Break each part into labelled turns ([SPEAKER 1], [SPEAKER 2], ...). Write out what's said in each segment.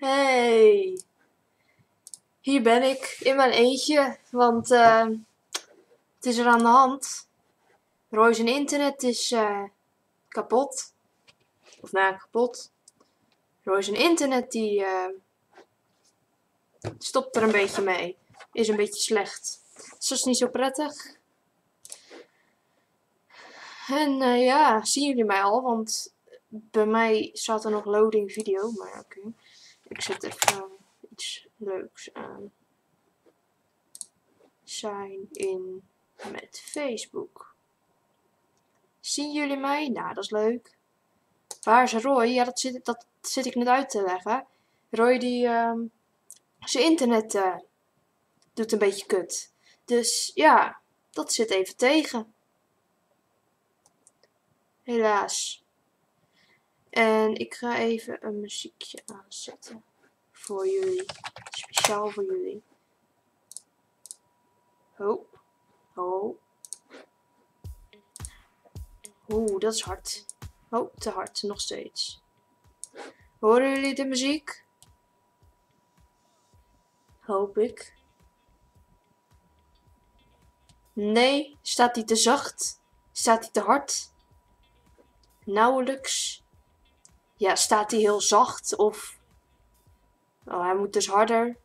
[SPEAKER 1] Hey, hier ben ik in mijn eentje, want uh, het is er aan de hand. Roy zijn internet is uh, kapot. Of nou, kapot. Roy zijn internet die uh, stopt er een beetje mee. Is een beetje slecht. Dus dat is niet zo prettig. En ja, zien jullie mij al, want bij mij staat er nog loading video, maar oké. Ik zet even iets leuks aan. Sign in met Facebook. Zien jullie mij? Nou, dat is leuk. Waar is Roy? Ja, dat zit, dat zit ik net uit te leggen. Roy die uh, zijn internet uh, doet een beetje kut. Dus ja, dat zit even tegen. Helaas. En ik ga even een muziekje aanzetten. Voor jullie. Speciaal voor jullie. Oh. Oh. Oeh, dat is hard. Oh, te hard. Nog steeds. Horen jullie de muziek? Hoop ik. Nee, staat die te zacht? Staat die te hard? Nauwelijks. Ja, staat hij heel zacht of... Oh, hij moet dus harder.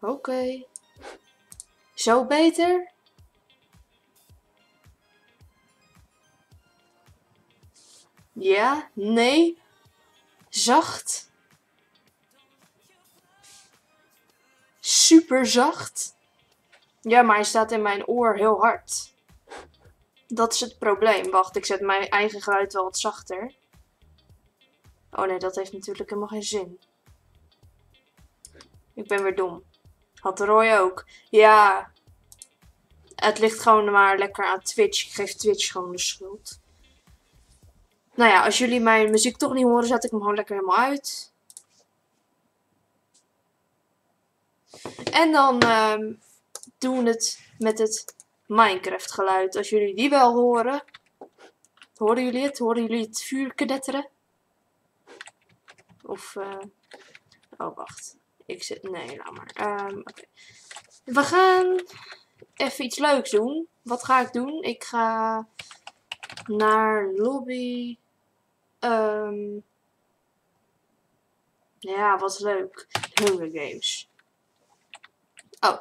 [SPEAKER 1] Oké. Zo beter? Ja, nee. Zacht. Super zacht. Ja, maar hij staat in mijn oor heel hard. Dat is het probleem. Wacht, ik zet mijn eigen geluid wel wat zachter. Oh nee, dat heeft natuurlijk helemaal geen zin. Ik ben weer dom. Had Roy ook. Ja. Het ligt gewoon maar lekker aan Twitch. Ik geef Twitch gewoon de schuld. Nou ja, als jullie mijn muziek toch niet horen, zet ik hem gewoon lekker helemaal uit. En dan uh, doen we het met het Minecraft geluid. Als jullie die wel horen. Horen jullie het? Horen jullie het vuur knetteren? Of, uh... oh wacht. Ik zit, nee, laat maar. Okay. We gaan even iets leuks doen. Wat ga ik doen? Ik ga naar lobby. Um... Ja, wat leuk. Hunger Games. Oh,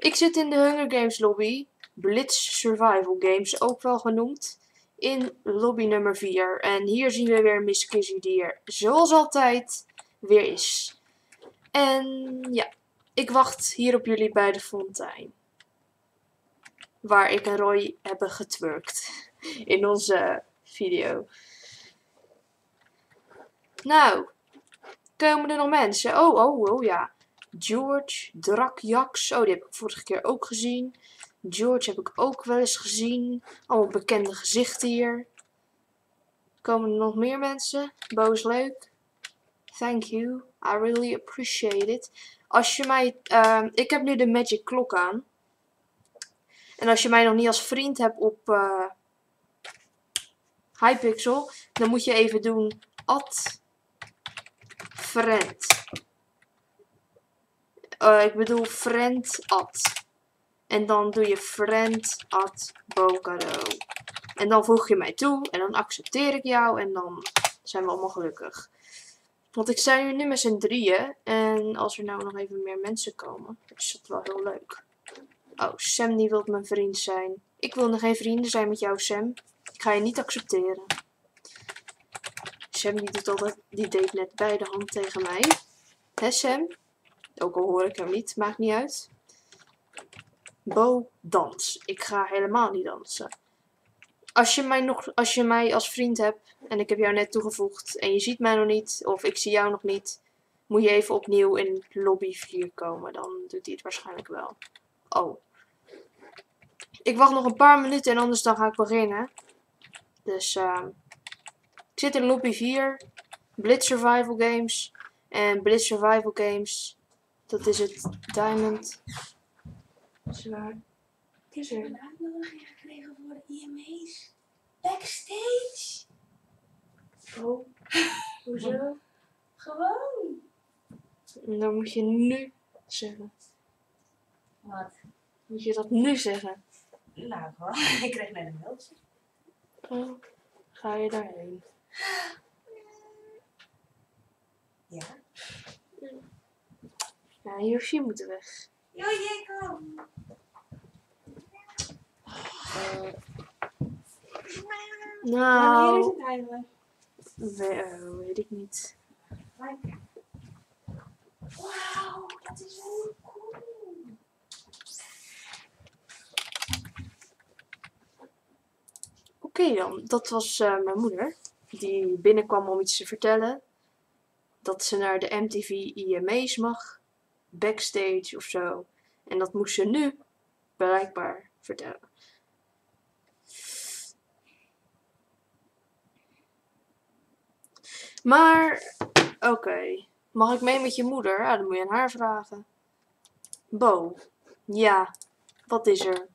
[SPEAKER 1] ik zit in de Hunger Games lobby, Blitz Survival Games ook wel genoemd, in lobby nummer 4. En hier zien we weer Miss Kizzy die er zoals altijd weer is. En ja, ik wacht hier op jullie bij de fontein. Waar ik en Roy hebben getwerkt in onze video. Nou, komen er nog mensen? Oh, oh, oh ja. George, Drakjax. Oh, die heb ik vorige keer ook gezien. George heb ik ook wel eens gezien. Allemaal bekende gezichten hier. Komen er nog meer mensen? Bo is leuk. Thank you. I really appreciate it. Als je mij... Uh, ik heb nu de Magic klok aan. En als je mij nog niet als vriend hebt op uh, Hypixel, dan moet je even doen at friend. Uh, ik bedoel friend at. En dan doe je friend at Bocado. En dan voeg je mij toe. En dan accepteer ik jou. En dan zijn we allemaal gelukkig. Want ik sta nu met z'n drieën. En als er nou nog even meer mensen komen. Is dat wel heel leuk. Oh, Sam die wil mijn vriend zijn. Ik wil nog geen vrienden zijn met jou, Sam. Ik ga je niet accepteren. Sam die doet altijd, die deed net beide hand tegen mij. Hè Sam? Ook al hoor ik hem niet, maakt niet uit. Bo, dans. Ik ga helemaal niet dansen. Als je, mij nog, als je mij als vriend hebt en ik heb jou net toegevoegd en je ziet mij nog niet of ik zie jou nog niet, moet je even opnieuw in lobby 4 komen. Dan doet hij het waarschijnlijk wel. Oh. Ik wacht nog een paar minuten en anders dan ga ik beginnen. Dus uh, ik zit in lobby 4. Blitz Survival Games. En Blitz Survival Games dat is het diamond. Zwaar.
[SPEAKER 2] Ik heb een uitnodiging gekregen voor de IMA's. Backstage.
[SPEAKER 1] Oh, hoezo?
[SPEAKER 2] Gewoon.
[SPEAKER 1] Dan moet je nu zeggen.
[SPEAKER 2] Wat?
[SPEAKER 1] Moet je dat nu zeggen?
[SPEAKER 2] Nou, gewoon. Ik kreeg net een mailtje.
[SPEAKER 1] Oh, ga je daarheen?
[SPEAKER 2] Ja.
[SPEAKER 1] Ja, Yoshi moet weg.
[SPEAKER 2] Jo, Jacob. Wanneer is
[SPEAKER 1] Nou,
[SPEAKER 2] het eigenlijk?
[SPEAKER 1] we- eh, weet ik niet.
[SPEAKER 2] Wauw, dat is heel cool.
[SPEAKER 1] Oké dan, dat was eh, mijn moeder. Die binnenkwam om iets te vertellen. Dat ze naar de MTV IMA's mag. Backstage of zo. En dat moest ze nu blijkbaar vertellen. Maar, oké. Mag ik mee met je moeder? Ja, dan moet je aan haar vragen. Bo. Ja, wat is er?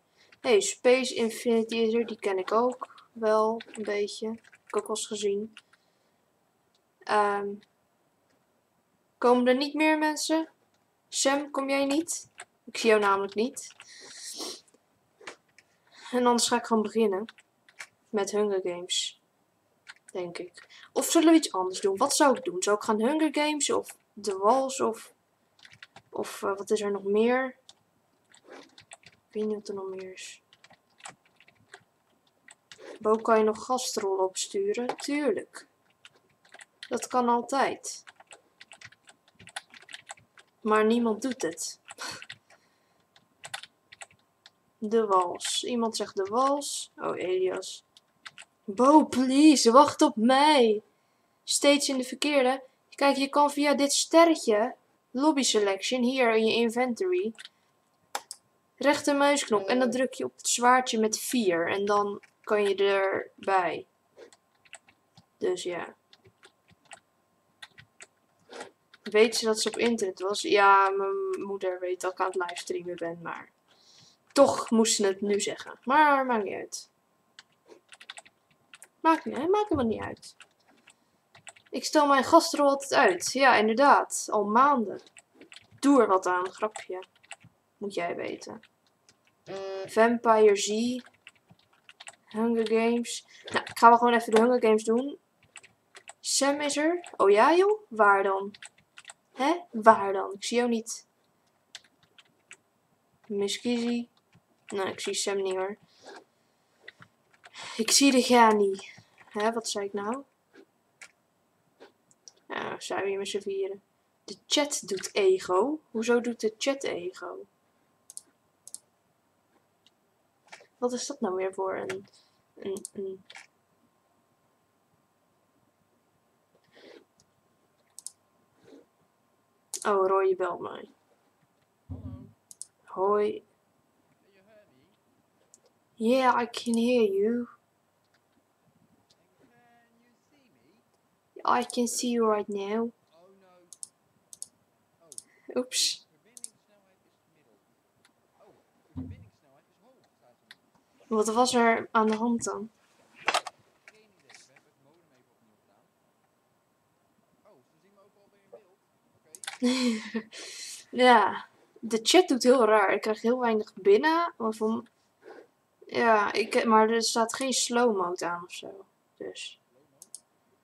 [SPEAKER 1] hey, Space Infinity is er, die ken ik ook wel een beetje. Heb ik ook wel eens gezien. Ehm, komen er niet meer mensen? Sam, kom jij niet? Ik zie jou namelijk niet. En anders ga ik gewoon beginnen. Met Hunger Games. Denk ik. Of zullen we iets anders doen? Wat zou ik doen? Zou ik gaan Hunger Games of The Walls of... Of eh, wat is er nog meer? Ik weet niet wat er nog meer is. Bo, kan je nog gastrollen opsturen? Tuurlijk. Dat kan altijd. Maar niemand doet het. De wals. Iemand zegt de wals. Oh, Elias. Bo, please, wacht op mij. Steeds in de verkeerde. Kijk, je kan via dit sterretje, lobby selection, hier in je inventory, rechter muisknop en dan druk je op het zwaardje met 4 en dan kan je erbij. Dus ja. Weet ze dat ze op internet was? Ja, mijn moeder weet dat ik aan het livestreamen ben, maar toch moest ze het nu zeggen. Maar maakt niet uit. Maakt niet, maakt helemaal niet uit. Ik stel mijn gasten er altijd uit. Ja, inderdaad. Al maanden. Doe er wat aan, grapje. Moet jij weten. Vampire Z. Hunger Games. Nou, ik ga wel gewoon even de Hunger Games doen. Sam is er. Oh ja, joh? Waar dan? Hè? Waar dan? Ik zie jou niet. Miss Kizzy. Nou, ik zie Sam niet hoor. Ik zie de Gani. Hè, wat zei ik nou? Nou, zijn we hier met z'n vieren. De chat doet ego. Hoezo doet de chat ego? Wat is dat nou weer voor een... een, een... Oh, Roy, je belt mij. Hoi. Yeah, I can hear you. I can see you right now. Oeps. Wat was er aan de hand dan? ja, de chat doet heel raar. Ik krijg heel weinig binnen. Van... ja, ik, maar er staat geen slow mode aan of zo. Dus.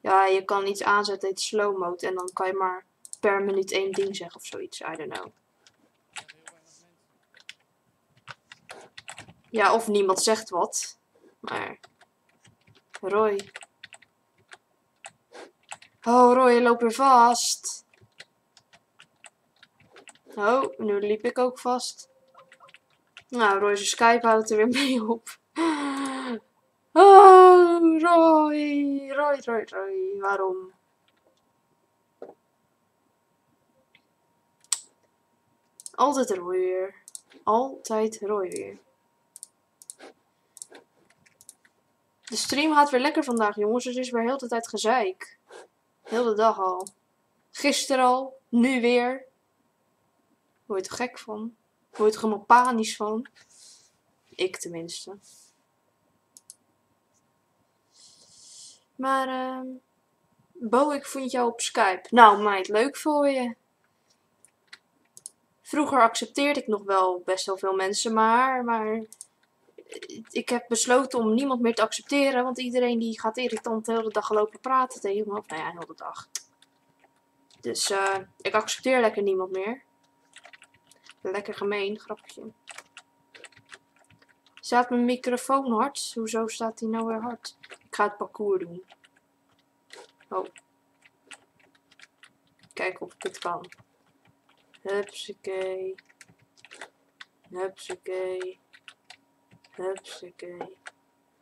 [SPEAKER 1] Ja, je kan iets aanzetten, het slow mode. En dan kan je maar per minuut één ding zeggen of zoiets. I don't know. Ja, of niemand zegt wat. Maar. Roy. Oh, Roy, je loopt weer vast. Oh, nu liep ik ook vast. Nou, Roy's Skype houdt er weer mee op. Oh, Roy, Roy, Roy, Roy, waarom? Altijd Roy weer. Altijd Roy weer. De stream gaat weer lekker vandaag, jongens. Het is weer heel de tijd gezeik. Heel de dag al. Gisteren al, nu weer. Word er gek van? Word er helemaal panisch van? Ik tenminste. Maar, ehm Bo, ik vond jou op Skype. Nou, meid, leuk voor je. Vroeger accepteerde ik nog wel best wel veel mensen, maar, maar ik heb besloten om niemand meer te accepteren, want iedereen die gaat irritant de hele dag lopen praten tegen me. Of nou ja, de dag. Dus eh, ik accepteer lekker niemand meer. Lekker gemeen, grapje. Staat mijn microfoon hard? Hoezo staat die nou weer hard? Ik ga het parcours doen. Oh. Kijken of ik het kan. Hupsakee. Hupsakee. Hupsakee.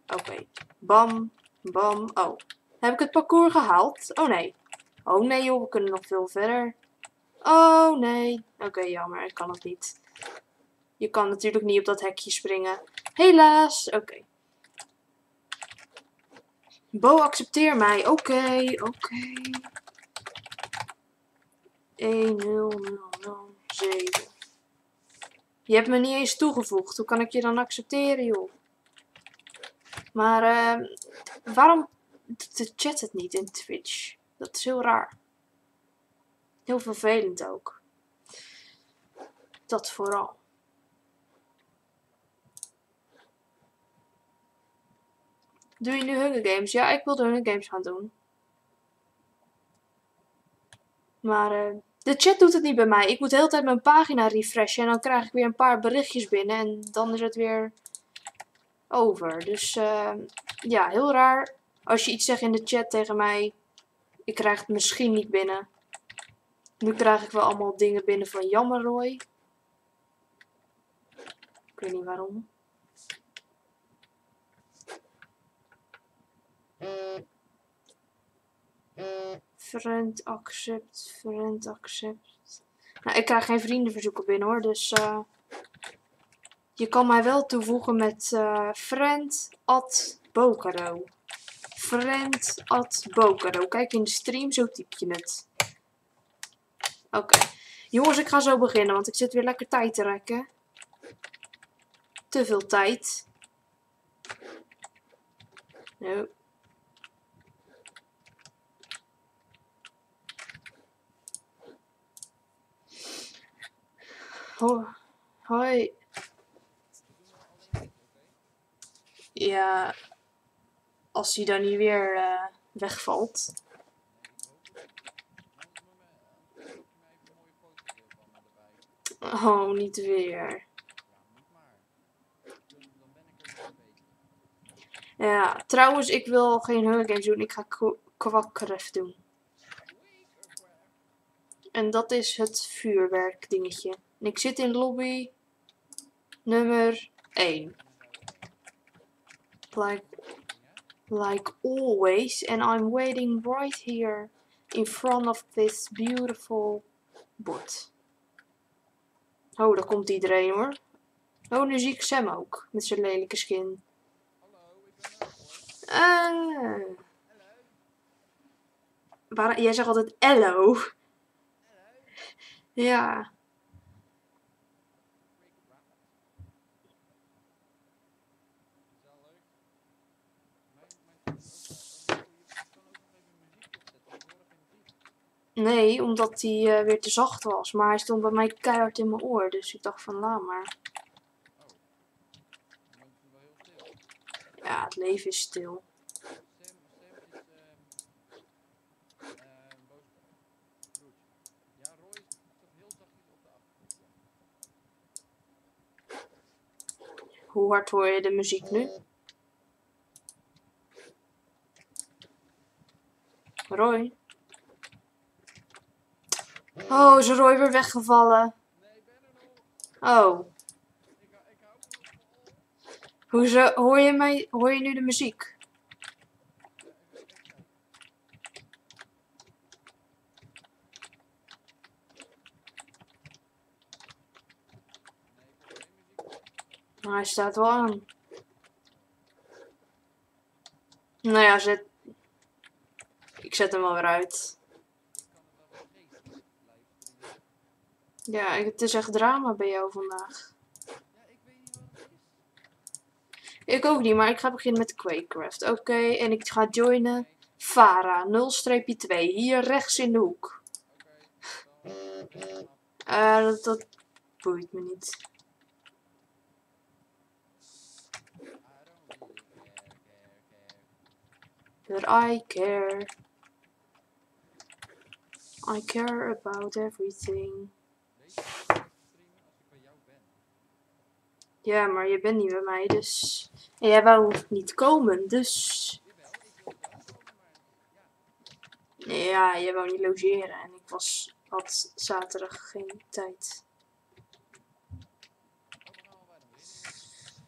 [SPEAKER 1] Oké. Bam. Bam. Oh. Heb ik het parcours gehaald? Oh nee. Oh nee joh, we kunnen nog veel verder. Oh nee. Oké, jammer. Ik kan het niet. Je kan natuurlijk niet op dat hekje springen. Helaas. Oké. Bo, accepteer mij. Oké, oké. 1, 0, 0, 0, 7. Je hebt me niet eens toegevoegd. Hoe kan ik je dan accepteren, joh? Maar, uh, waarom de chat het niet in Twitch? Dat is heel raar. Heel vervelend ook. Dat vooral. Doe je nu Hunger Games? Ja, ik wilde Hunger Games gaan doen. Maar uh, de chat doet het niet bij mij. Ik moet de hele tijd mijn pagina refreshen. En dan krijg ik weer een paar berichtjes binnen. En dan is het weer over. Dus uh, ja, heel raar. Als je iets zegt in de chat tegen mij. Ik krijg het misschien niet binnen. Nu krijg ik wel allemaal dingen binnen van jammer Roy. Ik weet niet waarom. Friend accept, friend accept. Nou, ik krijg geen vriendenverzoeken binnen hoor, dus uh, je kan mij wel toevoegen met uh, friend at. Friend at. Kijk in de stream, zo typ je het. Oké. Jongens, ik ga zo beginnen, want ik zit weer lekker tijd te rekken. Te veel tijd. No. Ho hoi. Ja, als hij dan niet weer uh, wegvalt. Oh, niet weer. Ja, trouwens, ik wil geen Hurricanes doen. Ik ga Kwakkref doen. En dat is het vuurwerk dingetje. En ik zit in lobby nummer 1. Like, like always. And I'm waiting right here in front of this beautiful bot. Oh, daar komt iedereen hoor. Oh, nu zie ik Sam ook. Met zijn lelijke skin. Ah. Waar, jij zegt altijd hello. Ja. Nee, omdat hij uh, weer te zacht was. Maar hij stond bij mij keihard in mijn oor. Dus ik dacht van, laat maar. Ja, het leven is stil. Hoe hard hoor je de muziek nu? Roy? Oh, is Roy weer weggevallen? Oh. Hoezo, hoor je mij, hoor je nu de muziek? Maar hij staat wel aan. Nou ja, zet... ik zet hem wel weer uit. Ja, het is echt drama bij jou vandaag. Ik ook niet, maar ik ga beginnen met Quakecraft. Oké, en ik ga joinen Vara 0-2. Hier rechts in de hoek. Dat, dat boeit me niet. But I care. I care about everything. Ja, maar je bent niet bij mij, dus... En jij wou niet komen, dus... Ja, je wou niet logeren en ik was, had zaterdag geen tijd.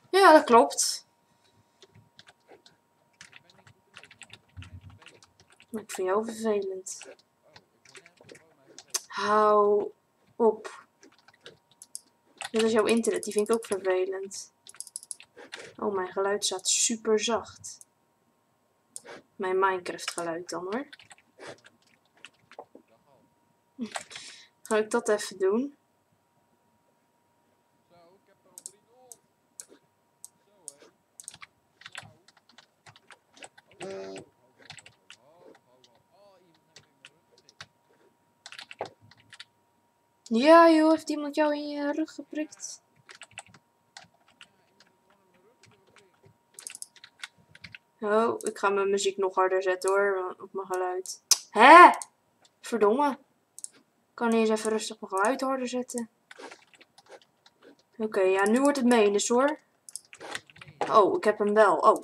[SPEAKER 1] Ja, dat klopt. Maar ik vind jou vervelend. Hou op. Dit is jouw internet, die vind ik ook vervelend. Oh, mijn geluid staat super zacht. Mijn Minecraft geluid dan hoor. Ga ik dat even doen? Ja joh, heeft iemand jou in je rug geprikt? Oh, ik ga mijn muziek nog harder zetten hoor, op mijn geluid. Hè? Verdomme. Ik kan eens even rustig mijn geluid harder zetten. Oké, ja, nu wordt het menens hoor. Oh, ik heb hem wel. Oh.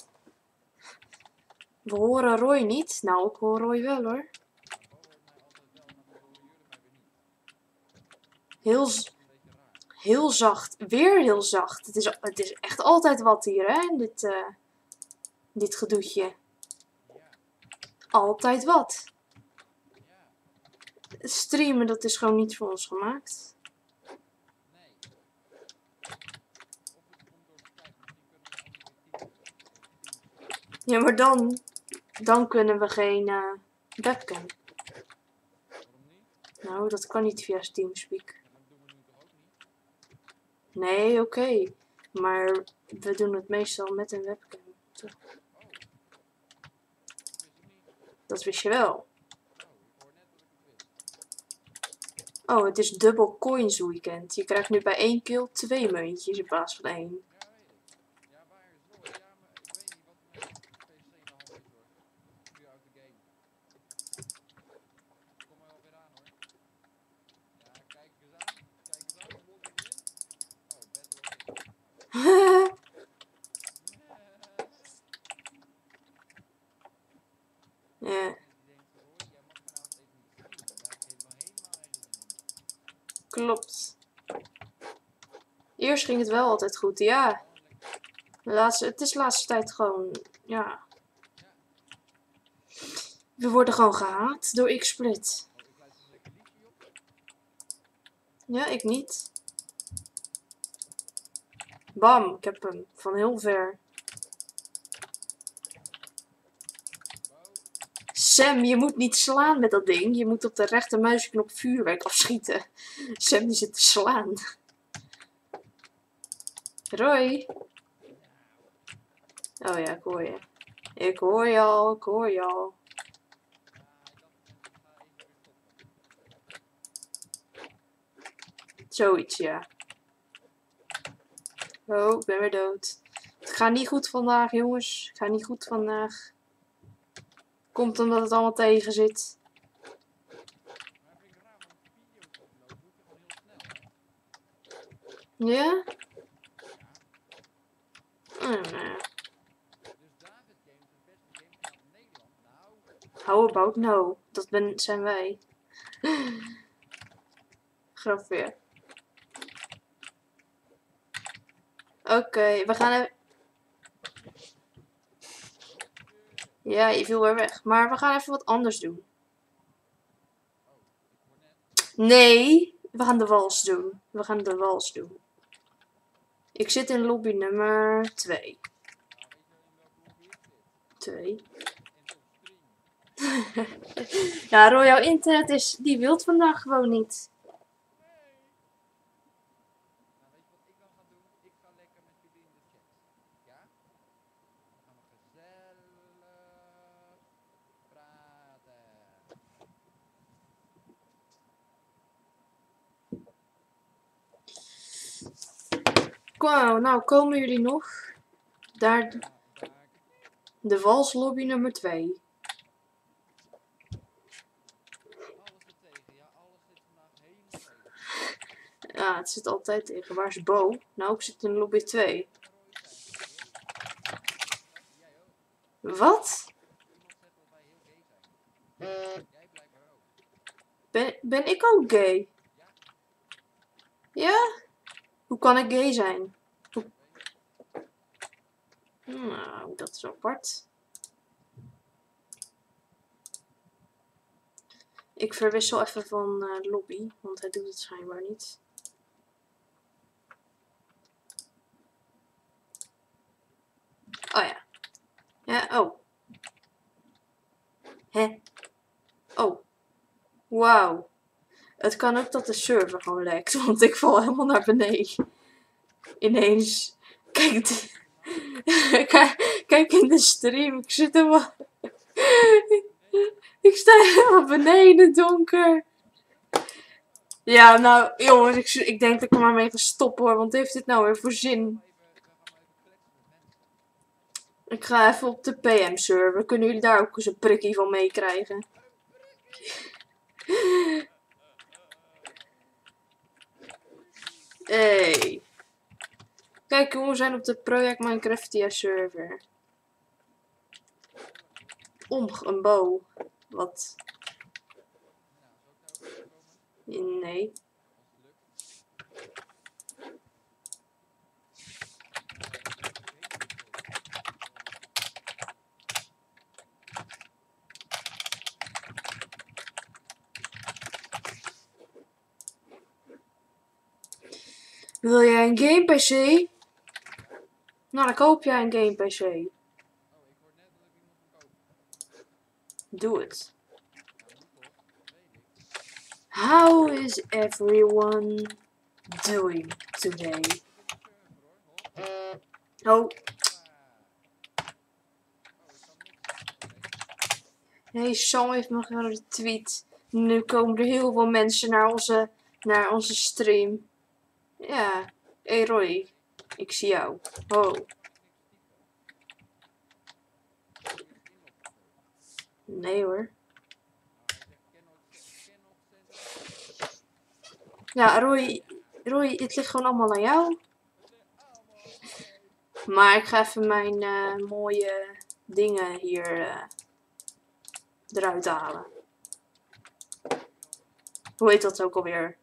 [SPEAKER 1] We horen Roy niet. Nou, ik hoor Roy wel hoor. Heel, heel zacht. Weer heel zacht. Het is, het is echt altijd wat hier, hè? Dit, eh, dit gedoetje. Altijd wat. Streamen, dat is gewoon niet voor ons gemaakt. Ja, maar dan, dan kunnen we geen eh, webcam. Nou, dat kan niet via Teamspeak. Nee, oké. Maar we doen het meestal met een webcam. Dat wist je wel. Oh, het is dubbel coins weekend. Je krijgt nu bij één kill twee muntjes in plaats van één. ja, klopt. Eerst ging het wel altijd goed, ja. Laatste, het is de laatste tijd gewoon, ja. We worden gewoon gehaat door X-Split. Ja, ik niet. Bam, ik heb hem van heel ver. Sam, je moet niet slaan met dat ding. Je moet op de rechtermuisknop vuurwerk afschieten. Sam die zit te slaan. Roy. Oh ja, ik hoor je. Ik hoor je al, ik hoor je al. Zoiets, ja. Oh, ik ben weer dood. Het gaat niet goed vandaag, jongens. Het gaat niet goed vandaag. Komt omdat het allemaal tegen zit. Ja? Oh, nee. How about no? Dat zijn wij. Grap weer. Oké, we gaan even... Ja, je viel weer weg. Maar we gaan even wat anders doen. Nee, we gaan de wals doen. We gaan de wals doen. Ik zit in lobby nummer 2. 2. Ja, Royal Internet is die wilt vandaag gewoon niet. Maar
[SPEAKER 3] weet je wat ik al ga doen? Ik ga lekker met jullie in de chat. Ja? We gaan gezellig praten.
[SPEAKER 1] Kwaal, nou komen jullie nog? Daar. De vals lobby nummer 2. Ja, het zit altijd tegen. Waar is Bo? Nou, ik zit in lobby 2. Wat? Ben, ben ik ook gay? Ja? Hoe kan ik gay zijn? Nou, dat is apart. Ik verwissel even van eh, lobby, want hij doet het schijnbaar niet. Oh ja. Ja, oh. Hè? Oh. Wauw. Het kan ook dat de server gewoon lekt, want ik val helemaal naar beneden. Ineens. Kijk, kijk, in de stream. Ik zit helemaal. ik sta helemaal beneden donker. Ja, nou, jongens, ik, ik denk dat ik er maar mee ga stoppen hoor, want heeft dit nou weer voor zin? Ik ga even op de PM-server. Kunnen jullie daar ook eens een prikkie van meekrijgen? Hey. Kijk, we zijn op de Project Minecraftia server. Om een bow. Wat? Nee. Wil jij een game PC? Nou, dan koop jij een game PC. Doe het. How is everyone doing today? Oh. Hey, Sam heeft me geretweet. Nu komen er heel veel mensen naar onze, naar onze stream. Ja, hey Roy, ik zie jou. Oh. Nee hoor. Ja, Roy, Roy, het ligt gewoon allemaal aan jou. Maar ik ga even mijn eh, mooie dingen hier eh, eruit halen. Hoe heet dat ook alweer?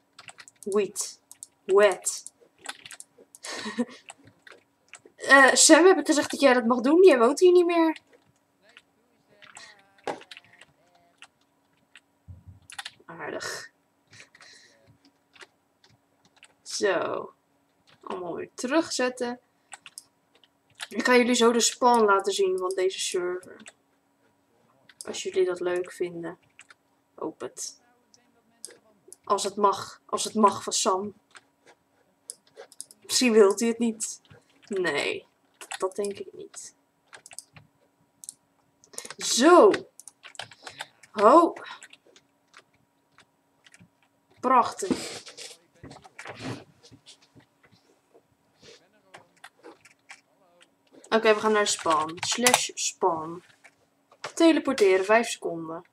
[SPEAKER 1] Wheat. Wet. Eh, Sam, heb ik gezegd dat jij dat mag doen? Jij woont hier niet meer. Aardig. Zo. Allemaal weer terugzetten. Ik ga jullie zo de spawn laten zien van deze server. Als jullie dat leuk vinden. Hoop het. Als het mag. Als het mag van Sam. Misschien wilt hij het niet. Nee, dat denk ik niet. Zo. Ho. Prachtig. Oké, we gaan naar spawn. Slash spawn. Teleporteren, 5 seconden.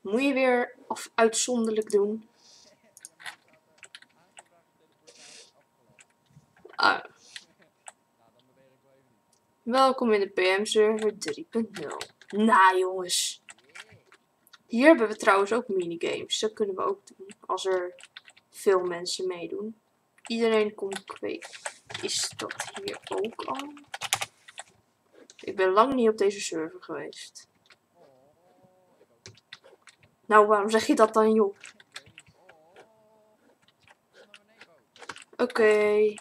[SPEAKER 1] Moet je weer af uitzonderlijk doen. Ah. Welkom in de PM-server 3.0. Nou jongens. Hier hebben we trouwens ook minigames. Dat kunnen we ook doen. Als er veel mensen meedoen. Iedereen komt kweek. Is dat hier ook al? Ik ben lang niet op deze server geweest. Nou, waarom zeg je dat dan, joh? Oké.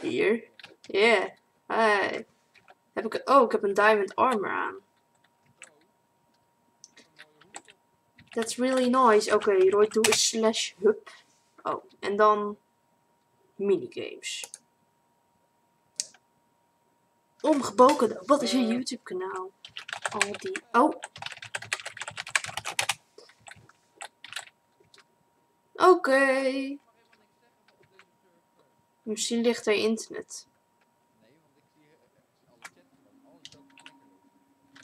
[SPEAKER 1] Hier. Yeah. Hi. Heb ik, oh, ik heb een diamond armor aan. That's really nice. Oké, Roy, doe een slash hub. Oh, en dan minigames. Omgeboken. Wat is je YouTube kanaal? Al die. Oh. Oké. Misschien ligt er internet.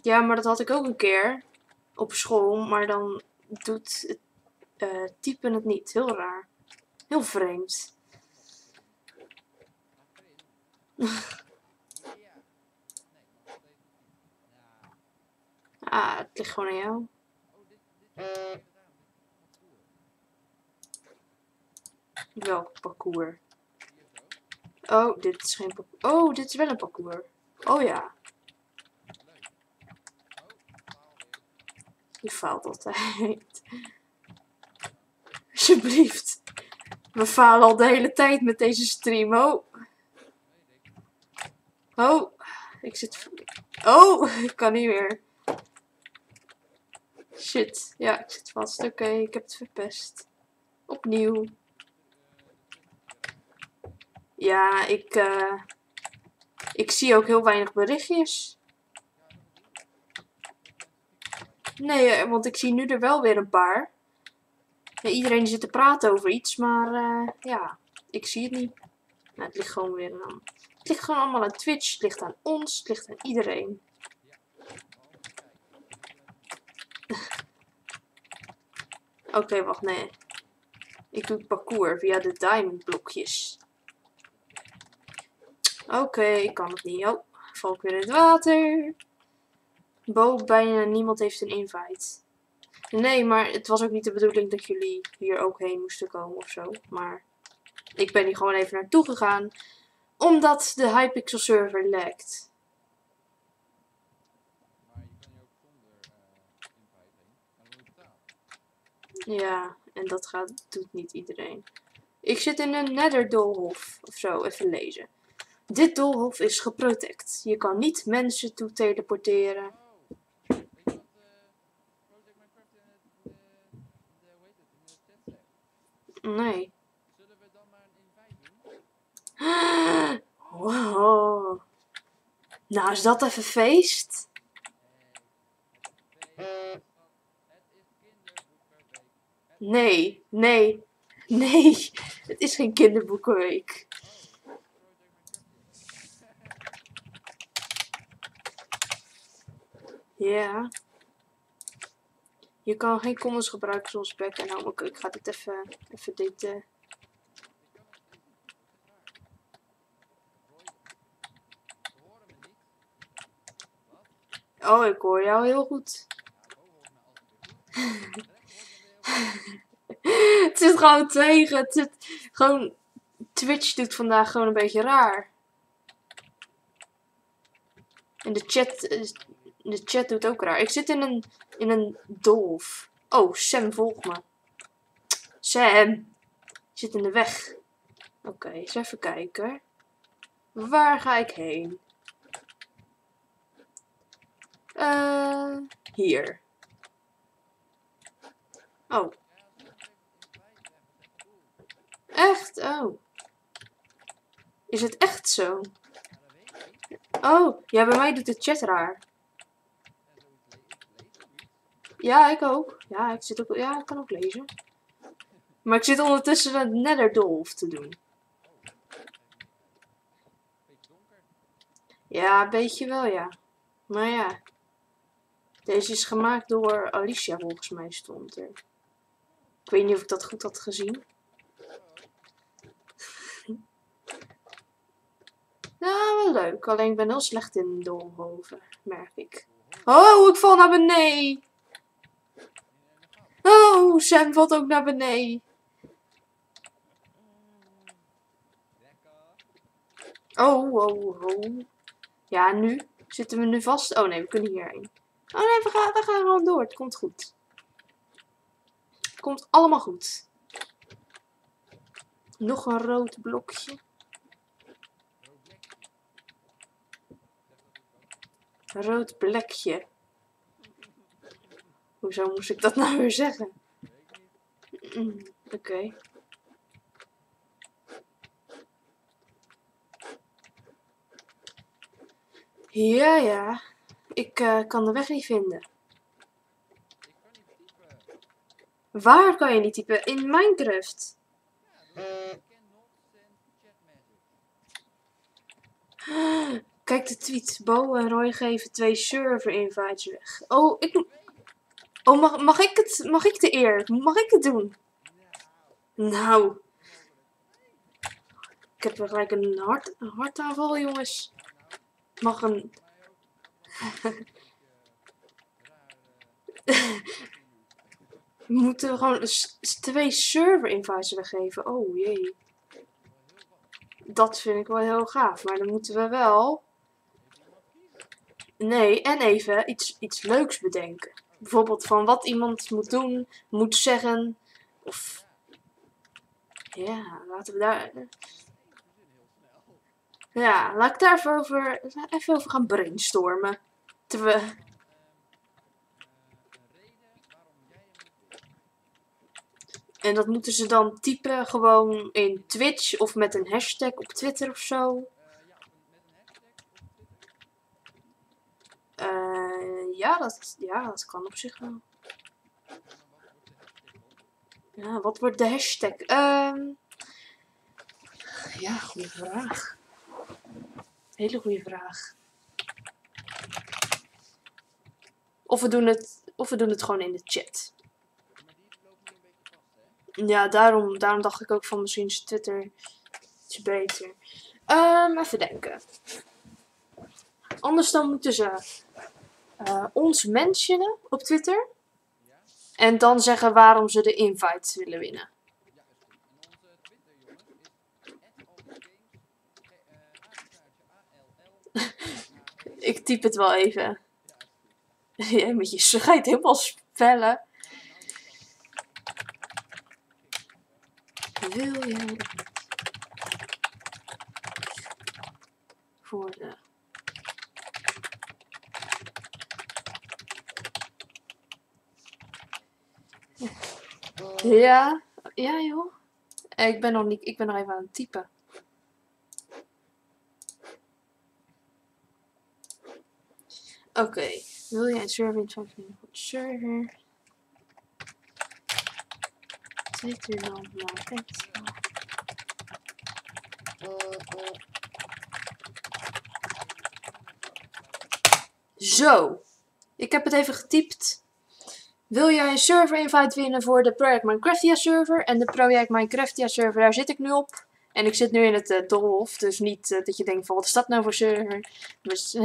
[SPEAKER 1] Ja, maar dat had ik ook een keer op school, maar dan doet het eh, typen het niet. Heel raar. Heel vreemd. Ah, het ligt gewoon aan jou. Welk parcours? Oh, dit is geen parcours. Oh, dit is wel een parcours. Oh ja. Je faalt altijd. Alsjeblieft. We falen al de hele tijd met deze stream. Oh. Oh. Ik zit... Oh, ik kan niet meer. Shit. Ja, ik zit vast. Oké, ik heb het verpest. Opnieuw. Ja, ik... eh, ik zie ook heel weinig berichtjes. Nee, eh, want ik zie nu er wel weer een paar. Ja, iedereen zit te praten over iets, maar eh, ja, ik zie het niet. Nou, het ligt gewoon weer aan. Het ligt gewoon allemaal aan Twitch, het ligt aan ons, het ligt aan iedereen. Oké, wacht, nee. Ik doe het parcours via de diamond blokjes. Oké, ik kan het niet. Oh, val ik weer in het water. Bo, bijna niemand heeft een invite. Nee, maar het was ook niet de bedoeling dat jullie hier ook heen moesten komen of zo. Maar ik ben hier gewoon even naartoe gegaan. Omdat de Hypixel server lekt. Ja, en dat gaat, doet niet iedereen. Ik zit in een nether doolhof of zo, even lezen. Dit doolhof is geprotect. Je kan niet mensen toe teleporteren. Nee.
[SPEAKER 3] Zullen we dan maar een doen?
[SPEAKER 1] Wow. Nou, is dat even feest? Nee, nee, nee. Het is geen kinderboekenweek. Ja. Je kan geen comments gebruiken zoals back en home. Oké, ik ga dit even, even dit...
[SPEAKER 3] niet.
[SPEAKER 1] Oh, ik hoor jou heel goed. Het zit gewoon tegen. Het zit gewoon... Twitch doet vandaag gewoon een beetje raar. En de chat, de chat doet ook raar. Ik zit in een, in een dolf. Oh, Sam, volg me. Sam, zit in de weg. Oké, eens even kijken. Waar ga ik heen? Eh, hier. Oh, echt? Oh. Is het echt zo? Oh, ja, bij mij doet de chat raar. Ja, ik ook. Ja, ik, zit ook, ja, ik kan ook lezen. Maar ik zit ondertussen het Netherdolf te doen. Ja, een beetje wel, ja. Maar ja. Deze is gemaakt door Alicia, volgens mij stond er. Ik weet niet of ik dat goed had gezien. Nou, wel leuk. Alleen ik ben heel slecht in doolhoven, merk ik. Oh, ik val naar beneden. Oh, Sam valt ook naar beneden. Oh, oh, oh. Ja, nu zitten we nu vast. Oh nee, we kunnen hierheen. Oh nee, we gaan, we gaan gewoon door. Het komt goed. Het komt allemaal goed. Nog een rood blokje. Rood plekje. Hoezo moest ik dat nou weer zeggen? Mm, Oké. Ja, ja. Ik eh, kan de weg niet vinden. Waar kan je niet typen? In Minecraft. Kijk de tweet. Bo en Roy geven twee server invites weg. Oh, ik... Oh, mag, mag, ik het, mag ik de eer? Mag ik het doen? Nou. Ik heb gelijk een, hart, een jongens. Mag een... Moeten we gewoon twee server invites weggeven? Oh jee. Dat vind ik wel heel gaaf. Maar dan moeten we wel... Nee, en even iets, iets leuks bedenken. Bijvoorbeeld van wat iemand moet doen, moet zeggen. Of... Ja, laten we daar... Ja, laat ik daar even over, even over gaan brainstormen. Terwijl... En dat moeten ze dan typen gewoon in Twitch of met een hashtag op Twitter of zo.
[SPEAKER 3] Eh, ja, op een- met een hashtag op Twitter.
[SPEAKER 1] Eh, ja, dat, ja, dat kan op zich wel. Ja, wat wordt de hashtag? Ehm ja, goede vraag. Hele goede vraag. Of we, doen het, of we doen het gewoon in de chat. Ja, daarom, daarom dacht ik ook van misschien is Twitter iets beter. Ehm even denken. Anders dan moeten ze eh, ons mentionen op Twitter. En dan zeggen waarom ze de invite willen winnen. Ik typ het wel even. Met je schijt helemaal spellen. Wil voor de Ja, ja joh. Eh, Ik ben nog niet, ik ben nog even aan het typen. Oké, wil jij een server in 5 minuten voor de server? Zet u dan echt. Zo, ik heb het even getypt. Wil jij een server invite winnen voor de Project Minecraftia server? En de Project Minecraftia server, daar zit ik nu op. En ik zit nu in het uh, Doolhof, dus niet eh, dat je denkt van wat is dat nou voor server? Dus, eh,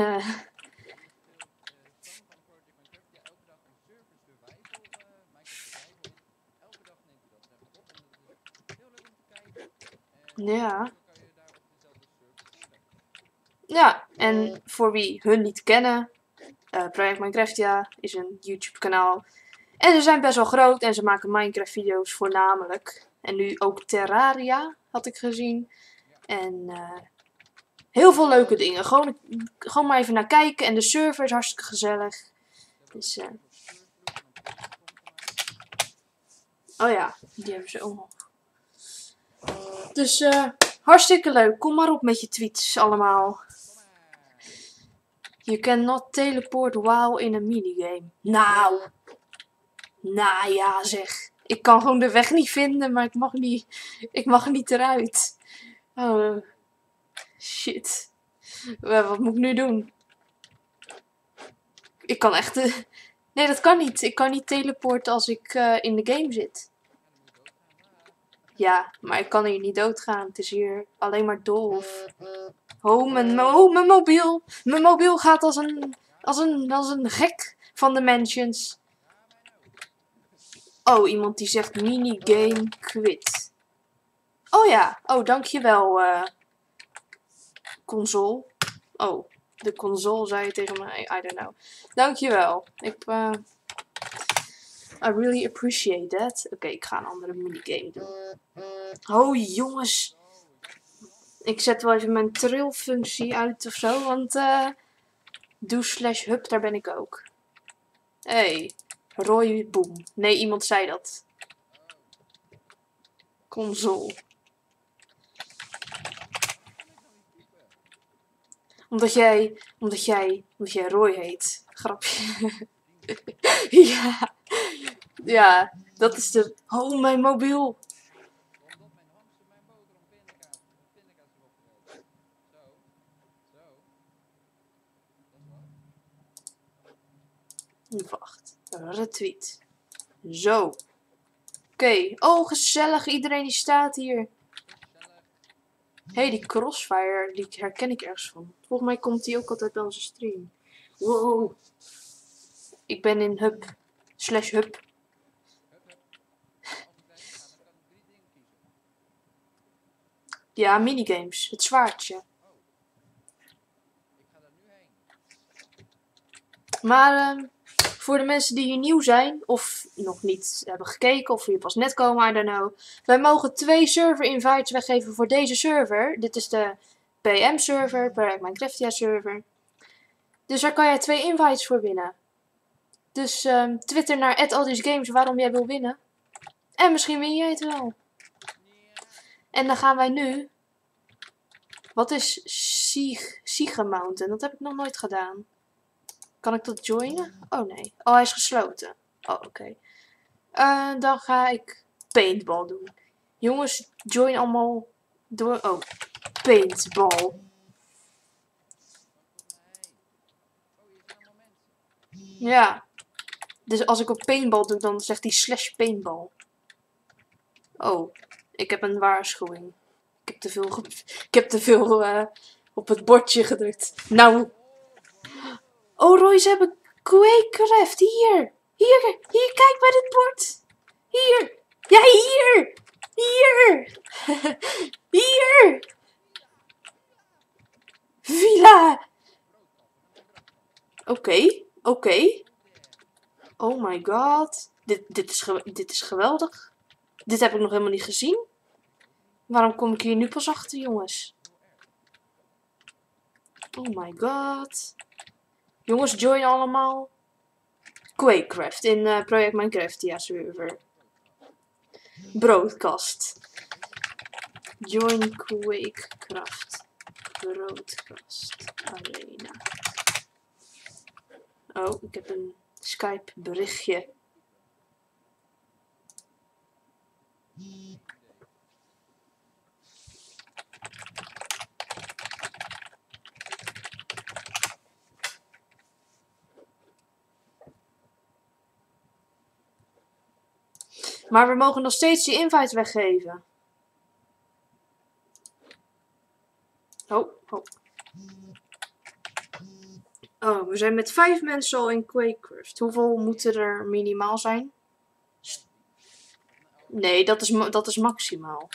[SPEAKER 3] Minecraft, ja, eh,
[SPEAKER 1] ja. en voor wie hun niet kennen, eh, Project Minecraftia is een YouTube kanaal. En ze zijn best wel groot en ze maken Minecraft video's voornamelijk. En nu ook Terraria had ik gezien. En eh, heel veel leuke dingen. Gewoon, gewoon maar even naar kijken. En de server is hartstikke gezellig. Dus, eh, oh ja, die hebben ze ook nog. Dus eh, hartstikke leuk. Kom maar op met je tweets allemaal. You cannot teleport while in a minigame. Nou. Nou ja, zeg. Ik kan gewoon de weg niet vinden, maar ik mag niet, ik mag niet eruit. Oh. Shit. Wa- Wat moet ik nu doen? Ik kan echt... eh, Nee, dat kan niet. Ik kan niet teleporten als ik eh, in de game zit. Ja, maar ik kan hier niet doodgaan. Het is hier alleen maar doof. Oh, mijn, oh, mijn mobiel. Mijn mobiel gaat als een, als een, als een gek van de mansions. Oh, iemand die zegt minigame quit. Oh ja. Oh, dankjewel, eh console. Oh, de console zei je tegen mij. I don't know. Dankjewel. Ik, eh I really appreciate that. Oké, ik ga een andere minigame doen. Oh, jongens. Ik zet wel even mijn trilfunctie uit of zo, want eh doe slash hub, daar ben ik ook. Hey, Roy Boom. Nee, iemand zei dat. Console. Omdat jij, omdat jij, omdat jij Roy heet. Grapje. ja. Ja, Dat is de... Oh, mijn mobiel. Wacht. Retweet. Zo. Oké. Oh, gezellig. Iedereen die staat hier. Hé, hey, die Crossfire, die herken ik ergens van. Volgens mij komt die ook altijd bij onze stream. Wow. Ik ben in hub. Slash hub. Ja, minigames. Het zwaardje. Maar ehm, voor de mensen die hier nieuw zijn, of nog niet hebben gekeken, of hier pas net komen, I don't know. Wij mogen twee server invites weggeven voor deze server. Dit is de PM server, per Minecraftia server. Dus daar kan jij twee invites voor winnen. Dus ehm, twitter naar @aldisgames waarom jij wil winnen. En misschien win jij het wel. En dan gaan wij nu. Wat is Sieg, Siege Mountain? Dat heb ik nog nooit gedaan. Kan ik dat joinen? Oh nee. Oh, hij is gesloten. Oh, oké. Eh, dan ga ik paintball doen. Jongens, join allemaal door. Oh, paintball. Ja. Dus als ik op paintball doe, dan zegt hij slash paintball. Oh, ik heb een waarschuwing. Ik heb te veel, ik heb te veel eh, op het bordje gedrukt. Nou. Oh, Roy, ze hebben Quakecraft. Hier. Hier, hier, kijk bij dit bord. Hier. Ja, hier. Hier. hier. Villa. Oké, oké. Oh my god. Dit, dit, is dit is geweldig. Dit heb ik nog helemaal niet gezien. Waarom kom ik hier nu pas achter, jongens? Oh my god. Jongens, join allemaal. Quakecraft in eh, Project Minecraftia server. Broadcast. Join Quakecraft. Broadcast Arena. Oh, ik heb een Skype berichtje. Maar we mogen nog steeds die invites weggeven. Oh, oh. Oh, we zijn met vijf mensen al in Quakecraft. Hoeveel moeten er minimaal zijn? Nee, dat is, dat is maximaal.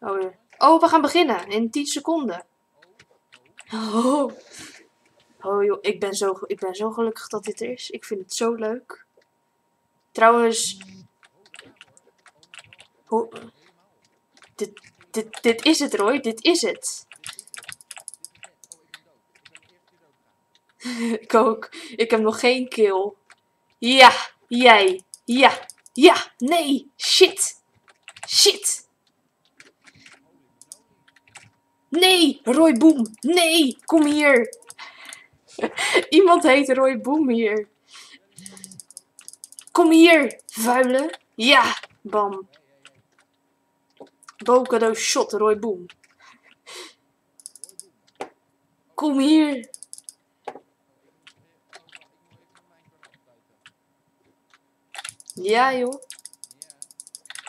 [SPEAKER 1] Oh, oh, we gaan beginnen in 10 seconden. Oh. Oh joh, ik ben, zo, ik ben zo gelukkig dat dit er is. Ik vind het zo leuk. Trouwens, hoe, dit, dit, dit is het Roy, dit is het.
[SPEAKER 3] Ik
[SPEAKER 1] ook. Ik heb nog geen kill. Ja, jij. Ja, ja, nee, shit. Shit. Nee, Roy Boom. Nee, kom hier. Iemand heet Roy Boom hier. Kom hier, vuile. Ja, bam. Bokado shot, Roy Boom. Kom hier. Ja, joh.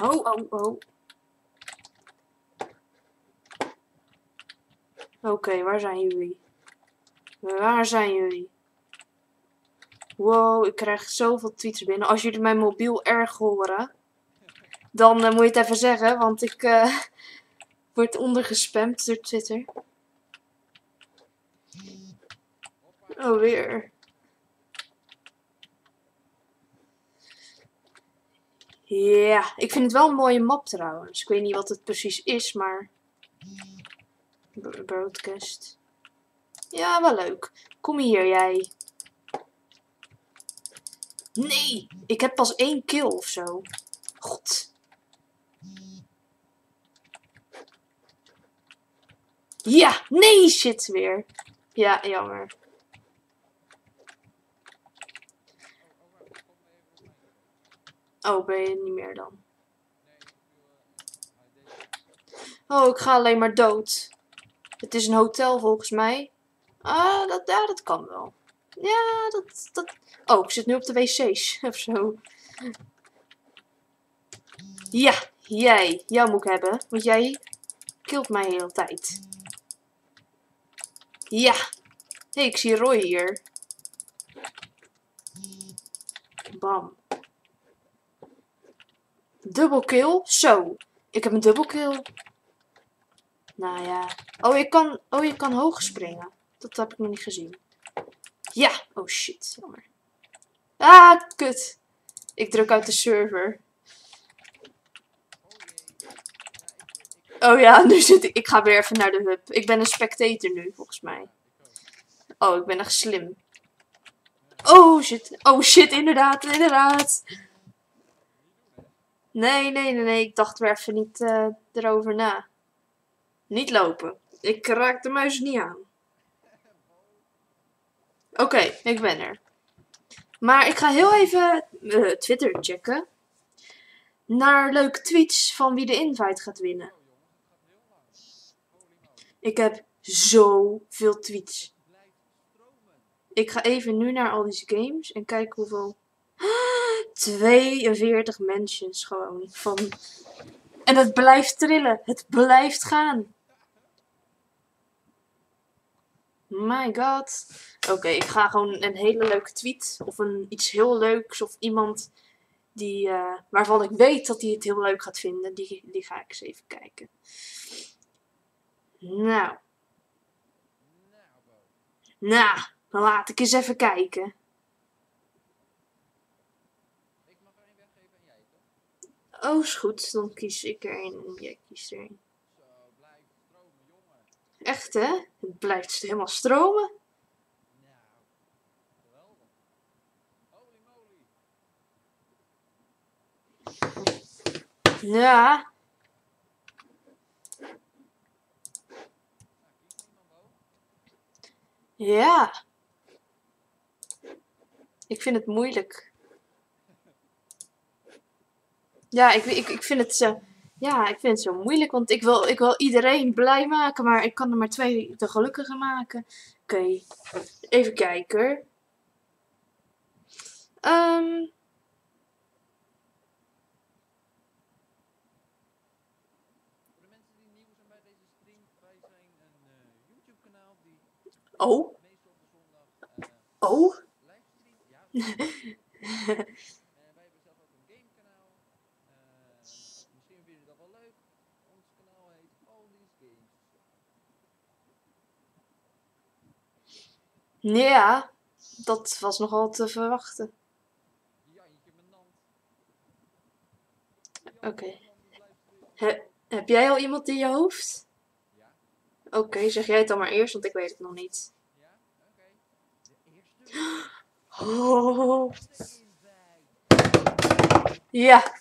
[SPEAKER 1] Oh, oh, oh. Oké, waar zijn jullie? Waar zijn jullie? Wow, ik krijg zoveel tweets binnen. Als jullie mijn mobiel erg horen, dan eh, moet je het even zeggen, want ik eh, word ondergespamd door Twitter. Oh, weer. Ja, ik vind het wel een mooie map trouwens. Ik weet niet wat het precies is, maar... Bro- Broadcast. Ja, wel leuk. Kom hier, jij. Nee, ik heb pas één kill of zo. God. Ja, nee, shit weer. Ja, jammer. Oh, ben je niet meer dan? Oh, ik ga alleen maar dood. Het is een hotel volgens mij. Ah, dat, ja, dat kan wel. Ja, dat, dat... Oh, ik zit nu op de wc's of zo. Ja, jij. Jou moet ik hebben. Want jij kilt mij de hele tijd. Ja. Hey, ik zie Roy hier. Bam. Double kill? Zo. Ik heb een double kill. Nou ja. Oh, je kan, oh, je kan hoog springen. Dat heb ik nog niet gezien. Ja. Oh shit. Jammer. Ah, kut. Ik druk uit de server.
[SPEAKER 3] Oh. Ja,
[SPEAKER 1] nu zit ik. Ik ga weer even naar de hub. Ik ben een spectator nu, volgens mij. Oh, ik ben echt slim. Oh shit. Oh shit, inderdaad, inderdaad. Nee, nee, nee, nee. Ik dacht weer even niet eh, erover na. Niet lopen. Ik raak de muis niet aan. Oké, ik ben er. Maar ik ga heel even eh, Twitter checken. Naar leuke tweets van wie de invite gaat winnen. Ik heb zoveel tweets. Ik ga even nu naar al deze games en kijken hoeveel. 42 mentions gewoon. Van... En het blijft trillen. Het blijft gaan. My god. Oké, ik ga gewoon een hele leuke tweet. Of een, iets heel leuks. Of iemand die, eh, waarvan ik weet dat hij het heel leuk gaat vinden. Die, die ga ik eens even kijken. Nou,
[SPEAKER 3] Nou,
[SPEAKER 1] dan laat ik eens even kijken. Oh, is goed. Dan kies ik er een en jij kiest er een.
[SPEAKER 3] Zo, blijf stromen, jongen.
[SPEAKER 1] Echt, hè? Het blijft helemaal stromen. Ja. Ja. Ik vind het moeilijk. Ja, ik, ik, ik vind het zo... Ja, ik vind het zo moeilijk, want ik wil, ik wil iedereen blij maken, maar ik kan er maar twee de gelukkige maken. Oké, even kijken. Ehm,
[SPEAKER 3] Voor de mensen die nieuw zijn bij deze stream, wij zijn een eh, YouTube kanaal die
[SPEAKER 1] oh,
[SPEAKER 3] meestal op de zondag eh
[SPEAKER 1] oh.
[SPEAKER 3] livestreamt. Ja, Eh, wij hebben zelf ook een gamekanaal. Eh misschien vinden jullie dat wel leuk. Ons kanaal heet All These Games.
[SPEAKER 1] Ja, dat was nogal te verwachten. Oké.
[SPEAKER 3] Stil.
[SPEAKER 1] He- heb jij al iemand in je hoofd? Oké, zeg jij het dan maar eerst, want ik weet het nog niet. Oh, ja,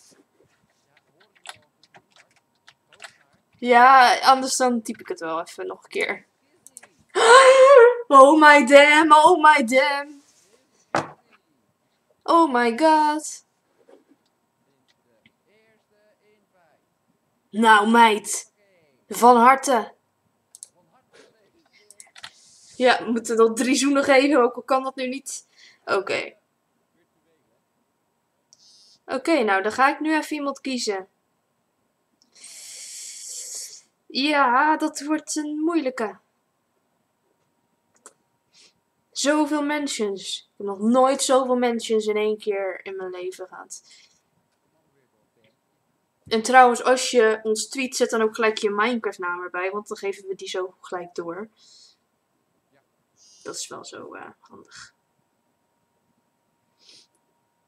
[SPEAKER 3] ja,
[SPEAKER 1] anders dan typ ik het wel even nog een keer. Oh my damn, oh my damn. Oh my god. Nou meid, van harte. Ja, we moeten nog drie zoenen geven, ook al kan dat nu niet. Oké. Oké, nou dan ga ik nu even iemand kiezen. Ja, dat wordt een moeilijke. Zoveel mentions. Ik heb nog nooit zoveel mentions in één keer in mijn leven gehad. En trouwens, als je ons tweet, zet dan ook gelijk je Minecraft naam erbij, want dan geven we die zo gelijk door. Dat is wel zo eh, handig.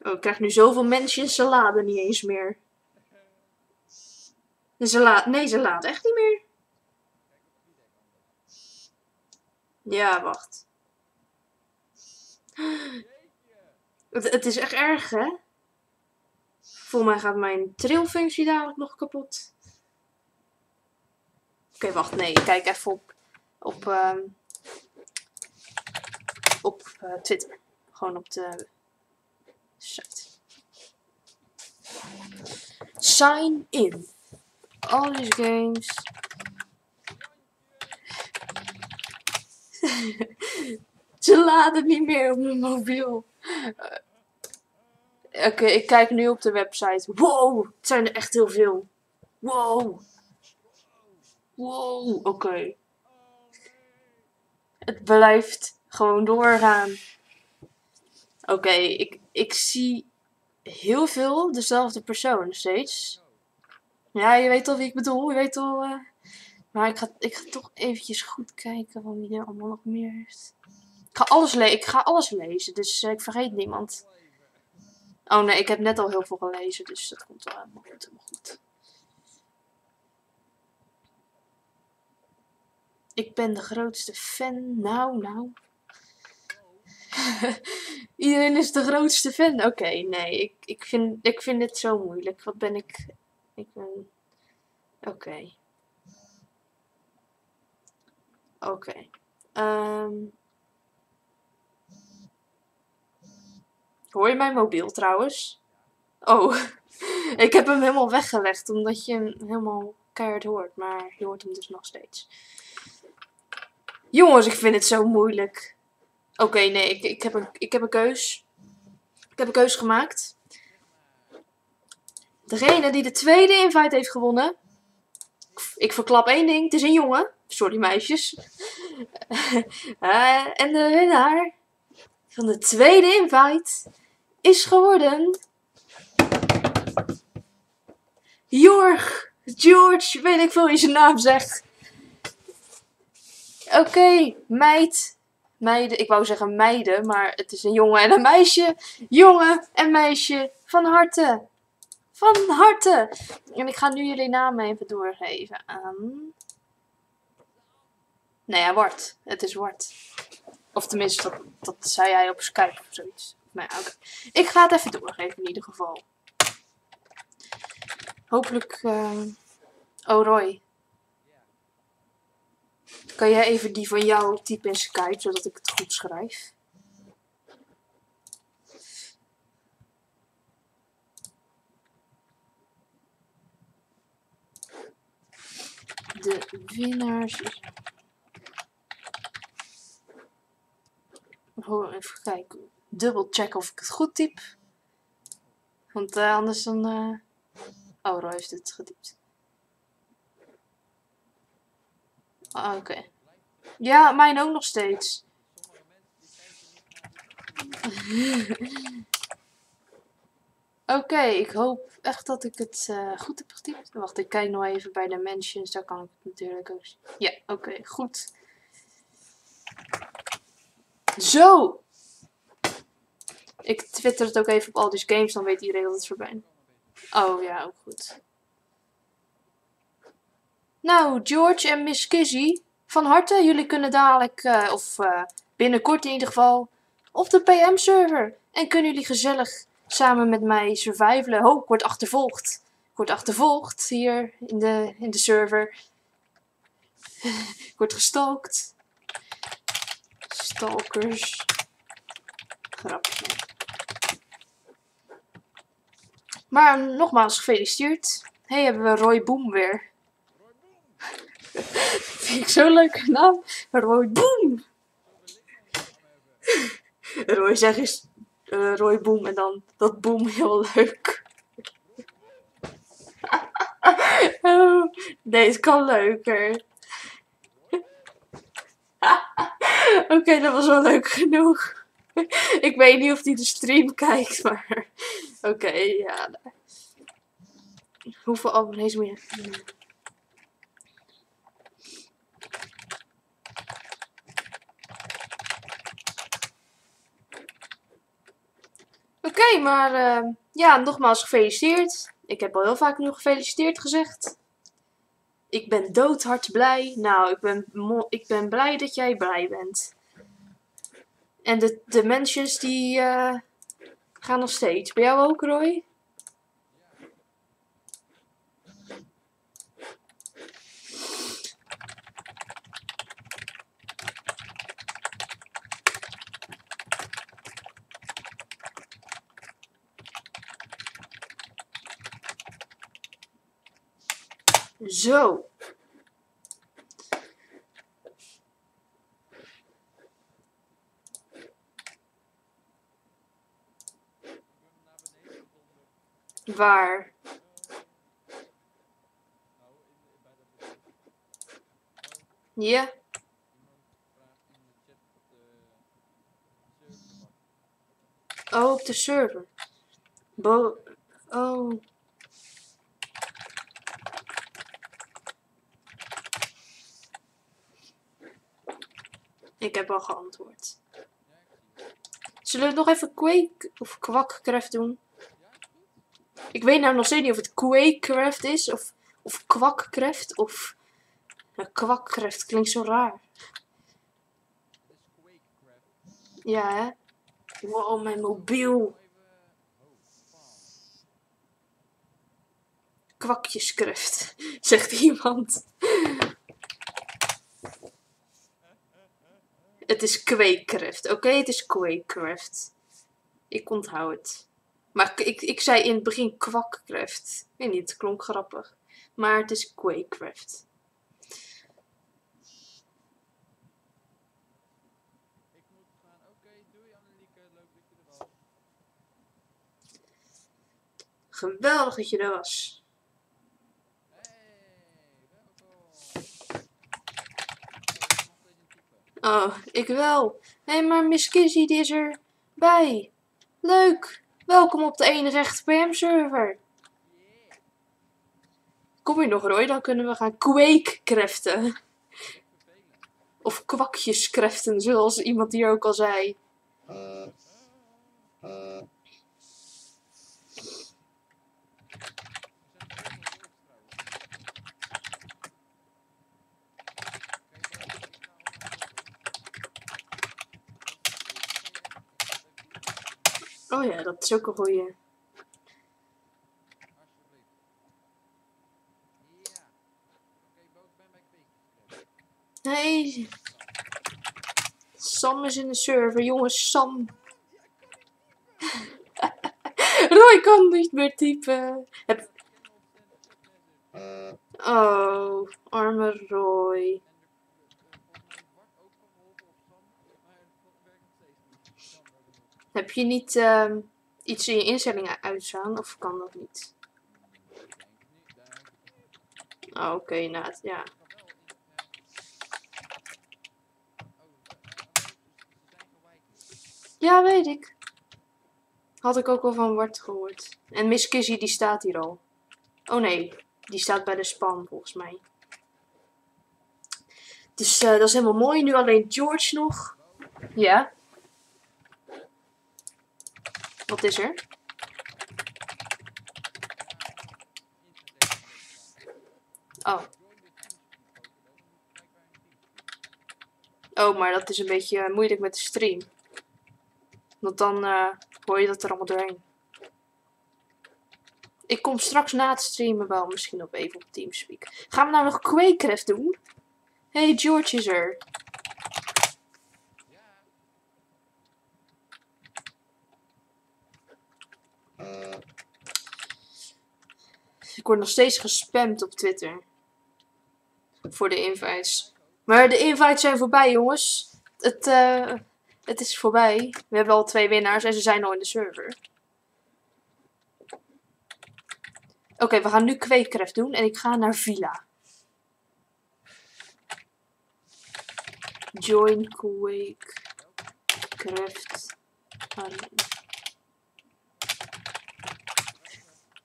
[SPEAKER 1] Oh, ik krijg nu zoveel ze laden niet eens meer. Ze laat, nee, ze laat echt niet meer. Ja, wacht. Het, is echt erg, hè? Volgens mij gaat mijn trilfunctie dadelijk nog kapot. Oké, wacht. Nee, ik kijk even op, op, ehm, op eh, Twitter. Gewoon op de site. Sign in. All these games. Ze laden niet meer op mijn mobiel. Eh, Oké, ik kijk nu op de website. Wow, het zijn er echt heel veel. Wow. Wow, oké. Het blijft gewoon doorgaan. Oké, ik, ik zie heel veel dezelfde persoon steeds. Ja, je weet al wie ik bedoel. Je weet al. eh, Maar ik ga, ik ga toch eventjes goed kijken van wie er allemaal nog meer is. Ik ga alles, le ik ga alles lezen, dus eh, ik vergeet niemand. Oh nee, ik heb net al heel veel gelezen, dus dat komt wel helemaal goed. Ik ben de grootste fan. Nou, nou. Iedereen is de grootste fan. Oké, nee, ik, ik, vind, ik vind dit zo moeilijk. Wat ben ik? Ik ben. Oké. Oké. Ehm. Hoor je mijn mobiel trouwens? Oh, ik heb hem helemaal weggelegd omdat je hem helemaal keihard hoort. Maar je hoort hem dus nog steeds. Jongens, ik vind het zo moeilijk. Oké, nee, ik, ik, heb een, ik heb een keus. Ik heb een keus gemaakt. Degene die de tweede invite heeft gewonnen. Ik verklap één ding, het is een jongen. Sorry meisjes. Eh, en de winnaar van de tweede invite is geworden. Jorg, George, weet ik veel wie zijn naam zegt. Oké, meid. Meiden, ik wou zeggen meiden, maar het is een jongen en een meisje. Jongen en meisje, van harte. Van harte. En ik ga nu jullie namen even doorgeven aan. Nou ja, Wart. Het is Wart. Of tenminste, dat, dat zei hij op Skype of zoiets. Maar ja, oké. Ik ga het even doorgeven in ieder geval. Hopelijk. eh, Oh, Roy. Kan jij even die van jou typen in Skype, zodat ik het goed schrijf? De winnaars. Oh, even kijken. Dubbel checken of ik het goed typ. Want eh, anders dan... eh, Oh, Roy heeft het getypt. Ah, Oké. Ja, mijn ook nog steeds. Oké, ik hoop echt dat ik het eh, goed heb getypt. Wacht, ik kijk nog even bij de mentions. Daar kan ik het natuurlijk ook zien. Ja, oké, goed. Zo! Ik twitter het ook even op al die games, dan weet iedereen dat het voorbij is. Oh ja, ook goed. Nou, George en Miss Kizzy, van harte. Jullie kunnen dadelijk, eh, of eh, binnenkort in ieder geval, op de PM-server. En kunnen jullie gezellig samen met mij survivalen. Oh, ik word achtervolgd. Ik word achtervolgd hier in de, in de server. ik word gestalkt. Stalkers. Grapje. Maar nogmaals gefeliciteerd. Hé, hey, hebben we Roy Boom weer. Vind ik zo'n leuke naam. Roy Boom. Roy zeg eens eh, Roy Boom en dan dat Boom heel leuk. oh, nee, het kan leuker. Oké, dat was wel leuk genoeg. ik weet niet of hij de stream kijkt, maar oké, ja. Hoeveel abonnees je? Oké, maar eh, ja, nogmaals gefeliciteerd. Ik heb al heel vaak nu gefeliciteerd gezegd. Ik ben doodhard blij. Nou, ik ben, ik ben blij dat jij blij bent. En de dimensions die eh, gaan nog steeds. Bij jou ook, Roy? Zo.
[SPEAKER 3] De server.
[SPEAKER 1] Oh, op de server. Bo oh. Ik heb al geantwoord.
[SPEAKER 3] Ja.
[SPEAKER 1] Zullen we nog even Quake of Quackcraft doen? Ik weet nou nog steeds niet of het Quakecraft is of, of Quackcraft of... Nou, Quackcraft klinkt zo raar. Ja, hè? Wow, mijn mobiel. Kwakjescraft, zegt iemand. Het is Quakecraft. Oké, het is Quakecraft. Ik onthoud het. Maar ik, ik zei in het begin Quackcraft. Ik weet niet, het klonk grappig. Maar het is Quakecraft.
[SPEAKER 3] Ik moet gaan. Oké, doei Annelieke. Leuk dat je er was.
[SPEAKER 1] Geweldig dat je er was.
[SPEAKER 3] Oh, ik
[SPEAKER 1] wel. Hé, hey, maar Miss Kizzy die is erbij. Leuk. Welkom op de enige echte PM-server. Kom je nog, Roy? Dan kunnen we gaan.
[SPEAKER 3] Vervelend.
[SPEAKER 1] Of kwakjeskreften, zoals iemand hier ook al zei.
[SPEAKER 3] We zijn er heel veel trouwens. Kijk, daar heb ik- ik ga allemaal door.
[SPEAKER 1] Oh ja, dat is ook een goeie. Nee. Sam is in de server. Jongens, Sam. Roy kan niet meer typen. Heb... Oh, arme Roy.
[SPEAKER 3] En er, er, volgens mij Bart ook geholpen of Sam, maar dat werkt nog steeds niet. Sam, we hebben nog.
[SPEAKER 1] Heb je niet ehm, iets in je instellingen uitstaan? Of kan dat niet? Oh, oké, het- ja. Ja, weet ik. Had ik ook wel van Bart gehoord. En Miss Kizzy, die staat hier al. Oh nee, die staat bij de span volgens mij. Dus eh, dat is helemaal mooi. Nu alleen George nog. Ja. Wat is er? Oh. Oh, maar dat is een beetje eh, moeilijk met de stream. Want dan eh, hoor je dat er allemaal doorheen. Ik kom straks na het streamen wel misschien op even op Teamspeak. Gaan we nou nog Quakecraft doen? Hey, George is er. Ik word nog steeds gespamd op Twitter. Voor de invites. Maar de invites zijn voorbij, jongens. Het, eh, het is voorbij. We hebben al twee winnaars en ze zijn al in de server. Oké, we gaan nu Quakecraft doen en ik ga naar Villa. Join Quakecraft.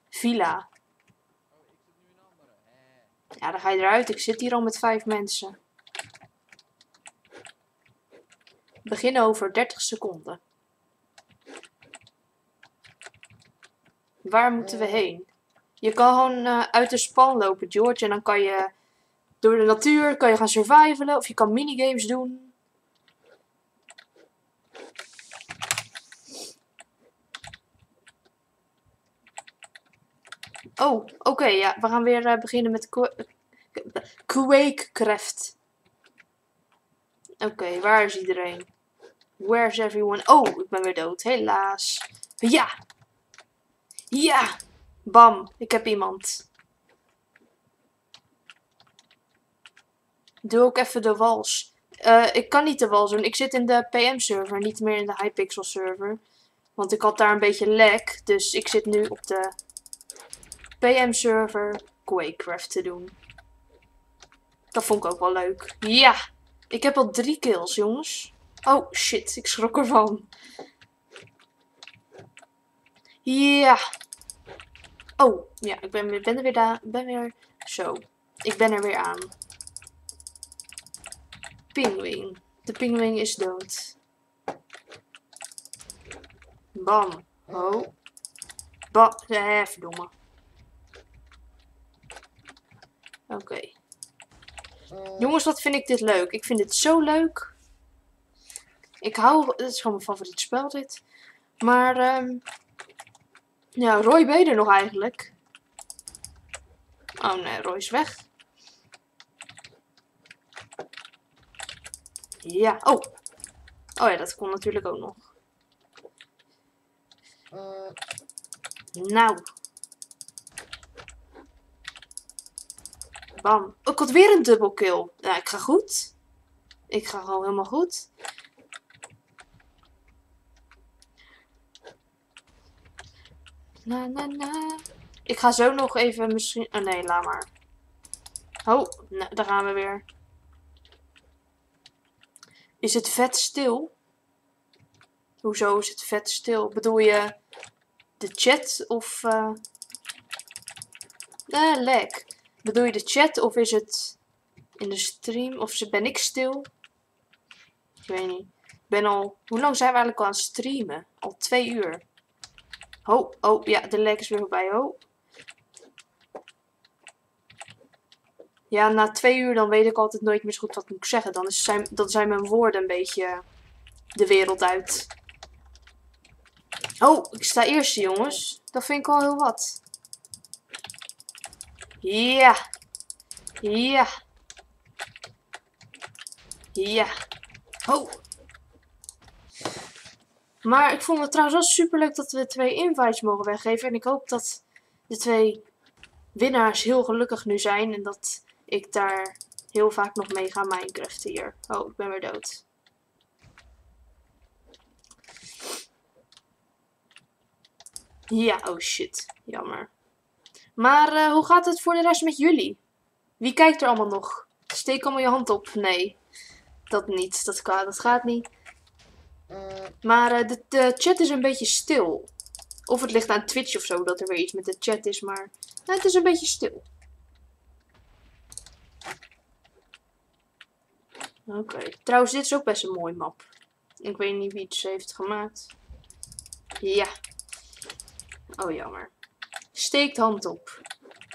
[SPEAKER 1] Villa.
[SPEAKER 3] Oh, ik zit nu in een andere. Hè.
[SPEAKER 1] Ja, dan ga je eruit. Ik zit hier al met vijf mensen. Begin over 30 seconden. Waar moeten we heen? Je kan gewoon eh, uit de span lopen, George. En dan kan je door de natuur kan je gaan survivalen. Of je kan minigames doen. Oh, oké. ja, we gaan weer eh, beginnen met Qua- Quakecraft. Oké, waar is iedereen? Where's everyone? Oh, ik ben weer dood. Helaas. Ja! Ja! Bam, ik heb iemand. Doe ook even de wals. Eh, ik kan niet de wals doen. Ik zit in de PM-server, niet meer in de Hypixel-server. Want ik had daar een beetje lag. Dus ik zit nu op de PM-server Quakecraft te doen. Dat vond ik ook wel leuk. Ja! Ik heb al drie kills, jongens. Oh, shit. Ik schrok ervan. Ja! Oh, ja. Ik ben, ben er weer, daar. ben weer... Zo. Ik ben er weer aan. Pinguïn. De pinguïn is dood. Bam. Oh. Ba. Eh, verdomme. Oké. Jongens, wat vind ik dit leuk? Ik vind dit zo leuk. Ik hou... Het is gewoon mijn favoriet spel, dit. Maar, ehm Ja, Roy ben nog eigenlijk? Oh nee, Roy is weg. Ja, oh. Oh ja, dat kon natuurlijk ook nog. Nou. Bam. Ik had weer een double kill. Ja, ik ga goed. Ik ga gewoon helemaal goed. Na, na, na. Ik ga zo nog even misschien... Oh nee, laat maar. Oh, daar gaan we weer. Is het vet stil? Hoezo is het vet stil? Bedoel je de chat of... eh Eh, lek. Bedoel je de chat of is het in de stream? Of ben ik stil? Ik weet niet. Ik ben al... Hoe lang zijn we eigenlijk al aan het streamen? Al twee uur. Oh, oh, ja, de lek is weer voorbij. Oh. Ja, na twee uur dan weet ik altijd nooit meer zo goed wat moet ik zeggen. Dan, zijn, dan zijn mijn woorden een beetje de wereld uit. Oh, ik sta eerste, jongens. Dat vind ik al heel wat. Ja. Ja. Ja. Oh. Maar ik vond het trouwens wel super leuk dat we twee invites mogen weggeven. En ik hoop dat de twee winnaars heel gelukkig nu zijn. En dat ik daar heel vaak nog mee ga Minecraften hier. Oh, ik ben weer dood. Ja, oh shit. Jammer. Maar eh, hoe gaat het voor de rest met jullie? Wie kijkt er allemaal nog? Steek allemaal je hand op. Nee, dat niet. Dat, kan, dat gaat niet. Maar eh, de, de chat is een beetje stil. Of het ligt aan Twitch of zo dat er weer iets met de chat is, maar nou, het is een beetje stil. Oké, trouwens dit is ook best een mooi map. Ik weet niet wie het heeft gemaakt. Ja. Oh jammer. Steek de hand op.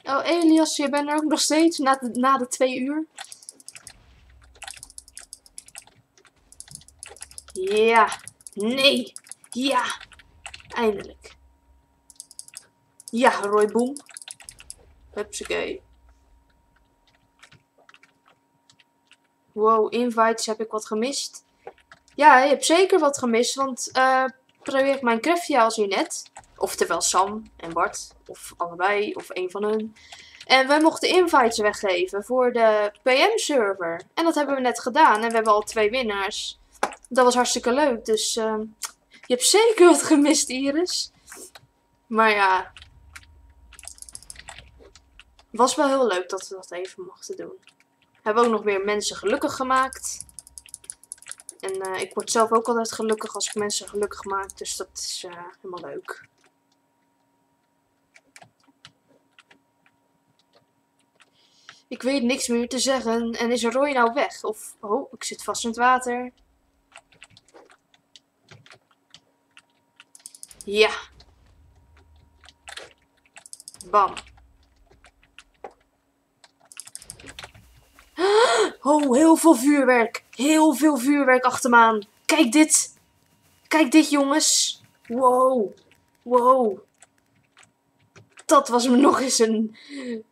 [SPEAKER 1] Oh Elias, je bent er ook nog steeds na de, na de twee uur? Ja. Nee. Ja. Eindelijk. Ja, Roy Boom. Hupsakee. Wow, invites, heb ik wat gemist? Ja, je hebt zeker wat gemist, want eh project Minecraftia als je net. Oftewel Sam en Bart, of allebei, of een van hun. En wij mochten invites weggeven voor de PM-server. En dat hebben we net gedaan en we hebben al twee winnaars. Dat was hartstikke leuk, dus ehm, je hebt zeker wat gemist, Iris. Maar ja, was wel heel leuk dat we dat even mochten doen. Hebben ook nog weer mensen gelukkig gemaakt. En eh, ik word zelf ook altijd gelukkig als ik mensen gelukkig maak. Dus dat is eh, helemaal leuk. Ik weet niks meer te zeggen. En is Roy nou weg? Of, oh, ik zit vast in het water. Ja. Bam. Oh, heel veel vuurwerk. Heel veel vuurwerk achter me aan. Kijk dit. Kijk dit, jongens. Wow. Wow dat was nog eens een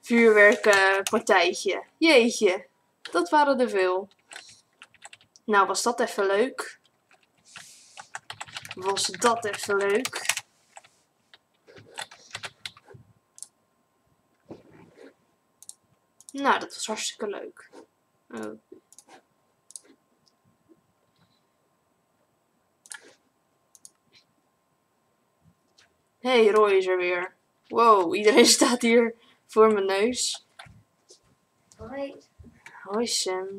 [SPEAKER 1] vuurwerkpartijtje. Jeetje, dat waren er veel. Nou, was dat even leuk. Was dat even leuk. Nou, dat was hartstikke leuk. Oh. Hey, Roy is er weer. Wow, iedereen staat hier voor mijn neus.
[SPEAKER 2] Hoi.
[SPEAKER 1] Hoi Sam.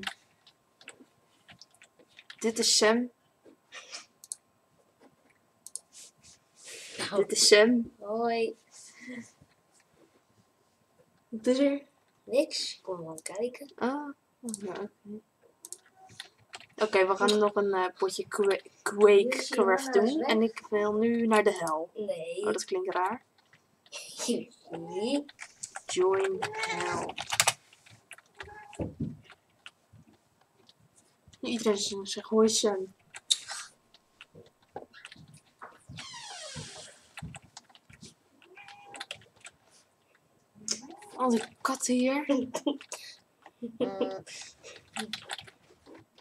[SPEAKER 1] Dit is Sam. Dit is Sam.
[SPEAKER 2] Hoi.
[SPEAKER 1] Wat is er?
[SPEAKER 2] Niks. Kom gewoon kijken.
[SPEAKER 1] Ah, oh, oké. Oké, we gaan nog een eh, potje Qua- Quake Craft doen. En ik wil nu naar de hel.
[SPEAKER 2] Nee.
[SPEAKER 1] Oh, dat klinkt raar.
[SPEAKER 2] Nee.
[SPEAKER 1] Join hell. Iedereen zegt hoi Sam. Al die katten hier.
[SPEAKER 2] Eh,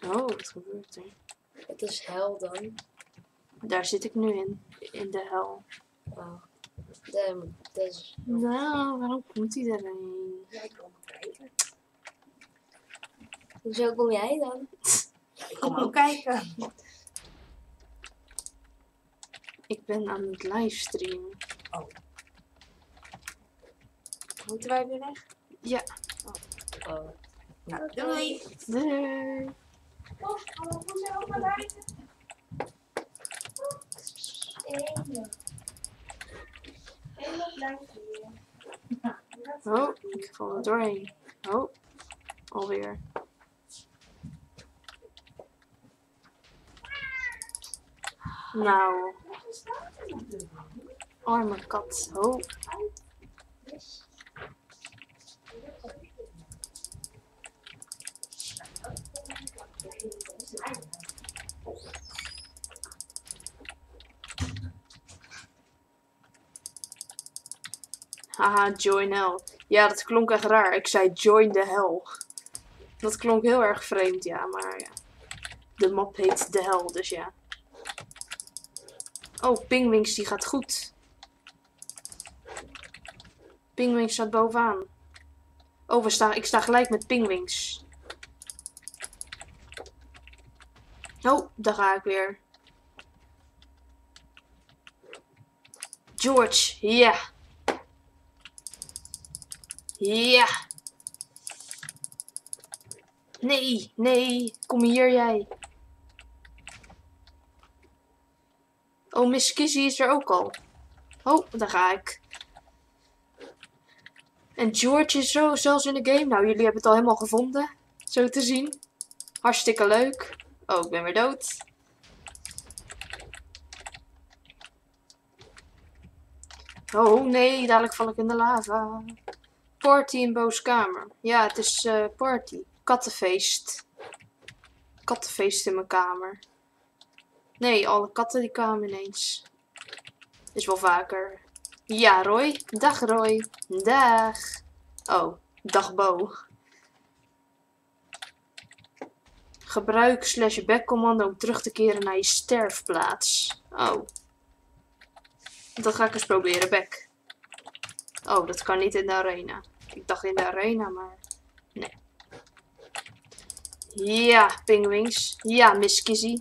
[SPEAKER 1] Oh, wat gebeurt er?
[SPEAKER 2] het is hel dan.
[SPEAKER 1] Daar zit ik nu in. In de hel.
[SPEAKER 2] Oh. De, dus.
[SPEAKER 1] Nou, waarom komt iedereen?
[SPEAKER 2] Ja, ik kom kijken. Hoezo kom jij dan? Ik kom ook kijken.
[SPEAKER 1] Ik ben aan het livestreamen.
[SPEAKER 2] Moeten wij weer weg?
[SPEAKER 1] Ja.
[SPEAKER 2] Oh. Nou, doei.
[SPEAKER 1] Doei.
[SPEAKER 2] Gaan we vanzelf naar buiten?
[SPEAKER 1] Oh, ik val er doorheen. Oh, alweer. Nou, arme kat. Oh, haha, join hell. Ja, dat klonk echt raar. Ik zei join the hell. Dat klonk heel erg vreemd, ja, maar ja. De map heet de hel, dus ja. Oh, Pingwings, die gaat goed. Pingwings staat bovenaan. Oh, we staan, ik sta gelijk met Pingwings. Oh, daar ga ik weer. George, ja. Ja. Nee, nee, kom hier jij. Oh, Miss Kizzy is er ook al. Oh, daar ga ik. En George is zo zelfs in de game. Nou, jullie hebben het al helemaal gevonden. Zo te zien. Hartstikke leuk. Oh, ik ben weer dood. Oh nee, dadelijk val ik in de lava. Party in Boos kamer. Ja, het is eh, party. Kattenfeest. Kattenfeest in mijn kamer. Nee, alle katten die kwamen ineens. Is wel vaker. Ja, Roy. Dag, Roy. Dag. Oh, dag, Bo. Gebruik slash back commando om terug te keren naar je sterfplaats. Oh. Dat ga ik eens proberen, back. Oh, dat kan niet in de arena. Ik dacht in de arena, maar nee. Ja, pingwings. Ja, Miss Kizzy.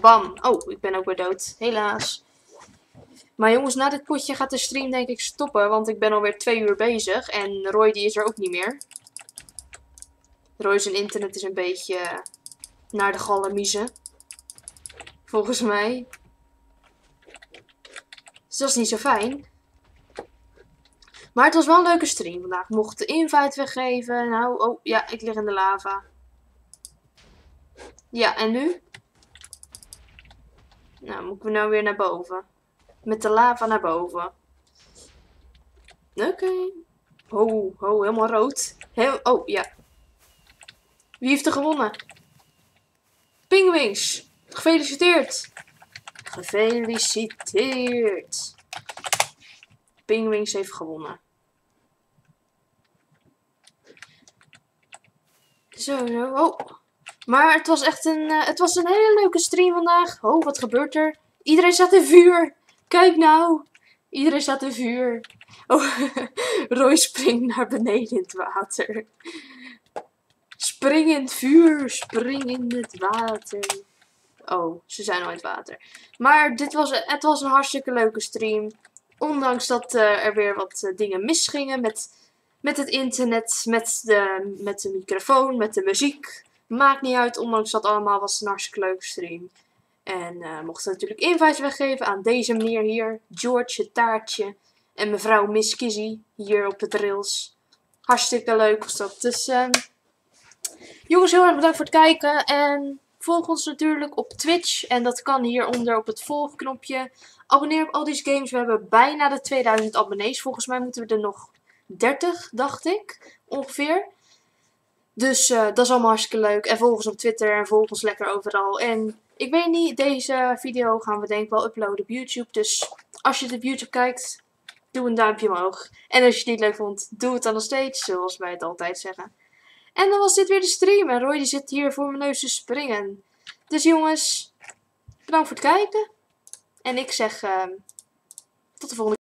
[SPEAKER 1] Bam. Oh, ik ben ook weer dood. Helaas. Maar jongens, na dit potje gaat de stream denk ik stoppen. Want ik ben alweer twee uur bezig. En Roy die is er ook niet meer. Roy zijn internet is een beetje naar de galamiezen. Volgens mij. Dus dat is niet zo fijn. Maar het was wel een leuke stream vandaag. Mocht de invite weggeven. Nou, oh ja, ik lig in de lava. Ja, en nu? Nou, moeten we nou weer naar boven. Met de lava naar boven. Oké. Oh, oh, helemaal rood. Heel, oh, ja. Wie heeft er gewonnen? Pingwings. Gefeliciteerd. Gefeliciteerd. Pingwings heeft gewonnen. Zo, zo. Oh. Maar het was echt een, eh, het was een hele leuke stream vandaag. Oh, wat gebeurt er? Iedereen staat in vuur. Kijk nou. Iedereen staat in vuur. Oh, Roy springt naar beneden in het water. Spring in het vuur. Spring in het water. Oh, ze zijn al in het water. Maar dit was, het was een hartstikke leuke stream. Ondanks dat eh, er weer wat eh, dingen misgingen met, met het internet, met de, met de microfoon, met de muziek. Maakt niet uit, ondanks dat allemaal was een hartstikke leuke stream. En eh mochten natuurlijk invites weggeven aan deze meneer hier, George taartje. En mevrouw Miss Kizzy hier op het rails. Hartstikke leuk was dat. Dus ehm, jongens, heel erg bedankt voor het kijken. En volg ons natuurlijk op Twitch. En dat kan hieronder op het volgknopje. Abonneer op al deze games. We hebben bijna de 2000 abonnees. Volgens mij moeten we er nog 30, dacht ik. Ongeveer. Dus eh, dat is allemaal hartstikke leuk. En volg ons op Twitter en volg ons lekker overal. En ik weet niet, deze video gaan we denk ik wel uploaden op YouTube. Dus als je het op YouTube kijkt, doe een duimpje omhoog. En als je het niet leuk vond, doe het dan nog steeds, zoals wij het altijd zeggen. En dan was dit weer de stream. En Roy die zit hier voor mijn neus te springen. Dus jongens, bedankt voor het kijken. En ik zeg, ehm, tot de volgende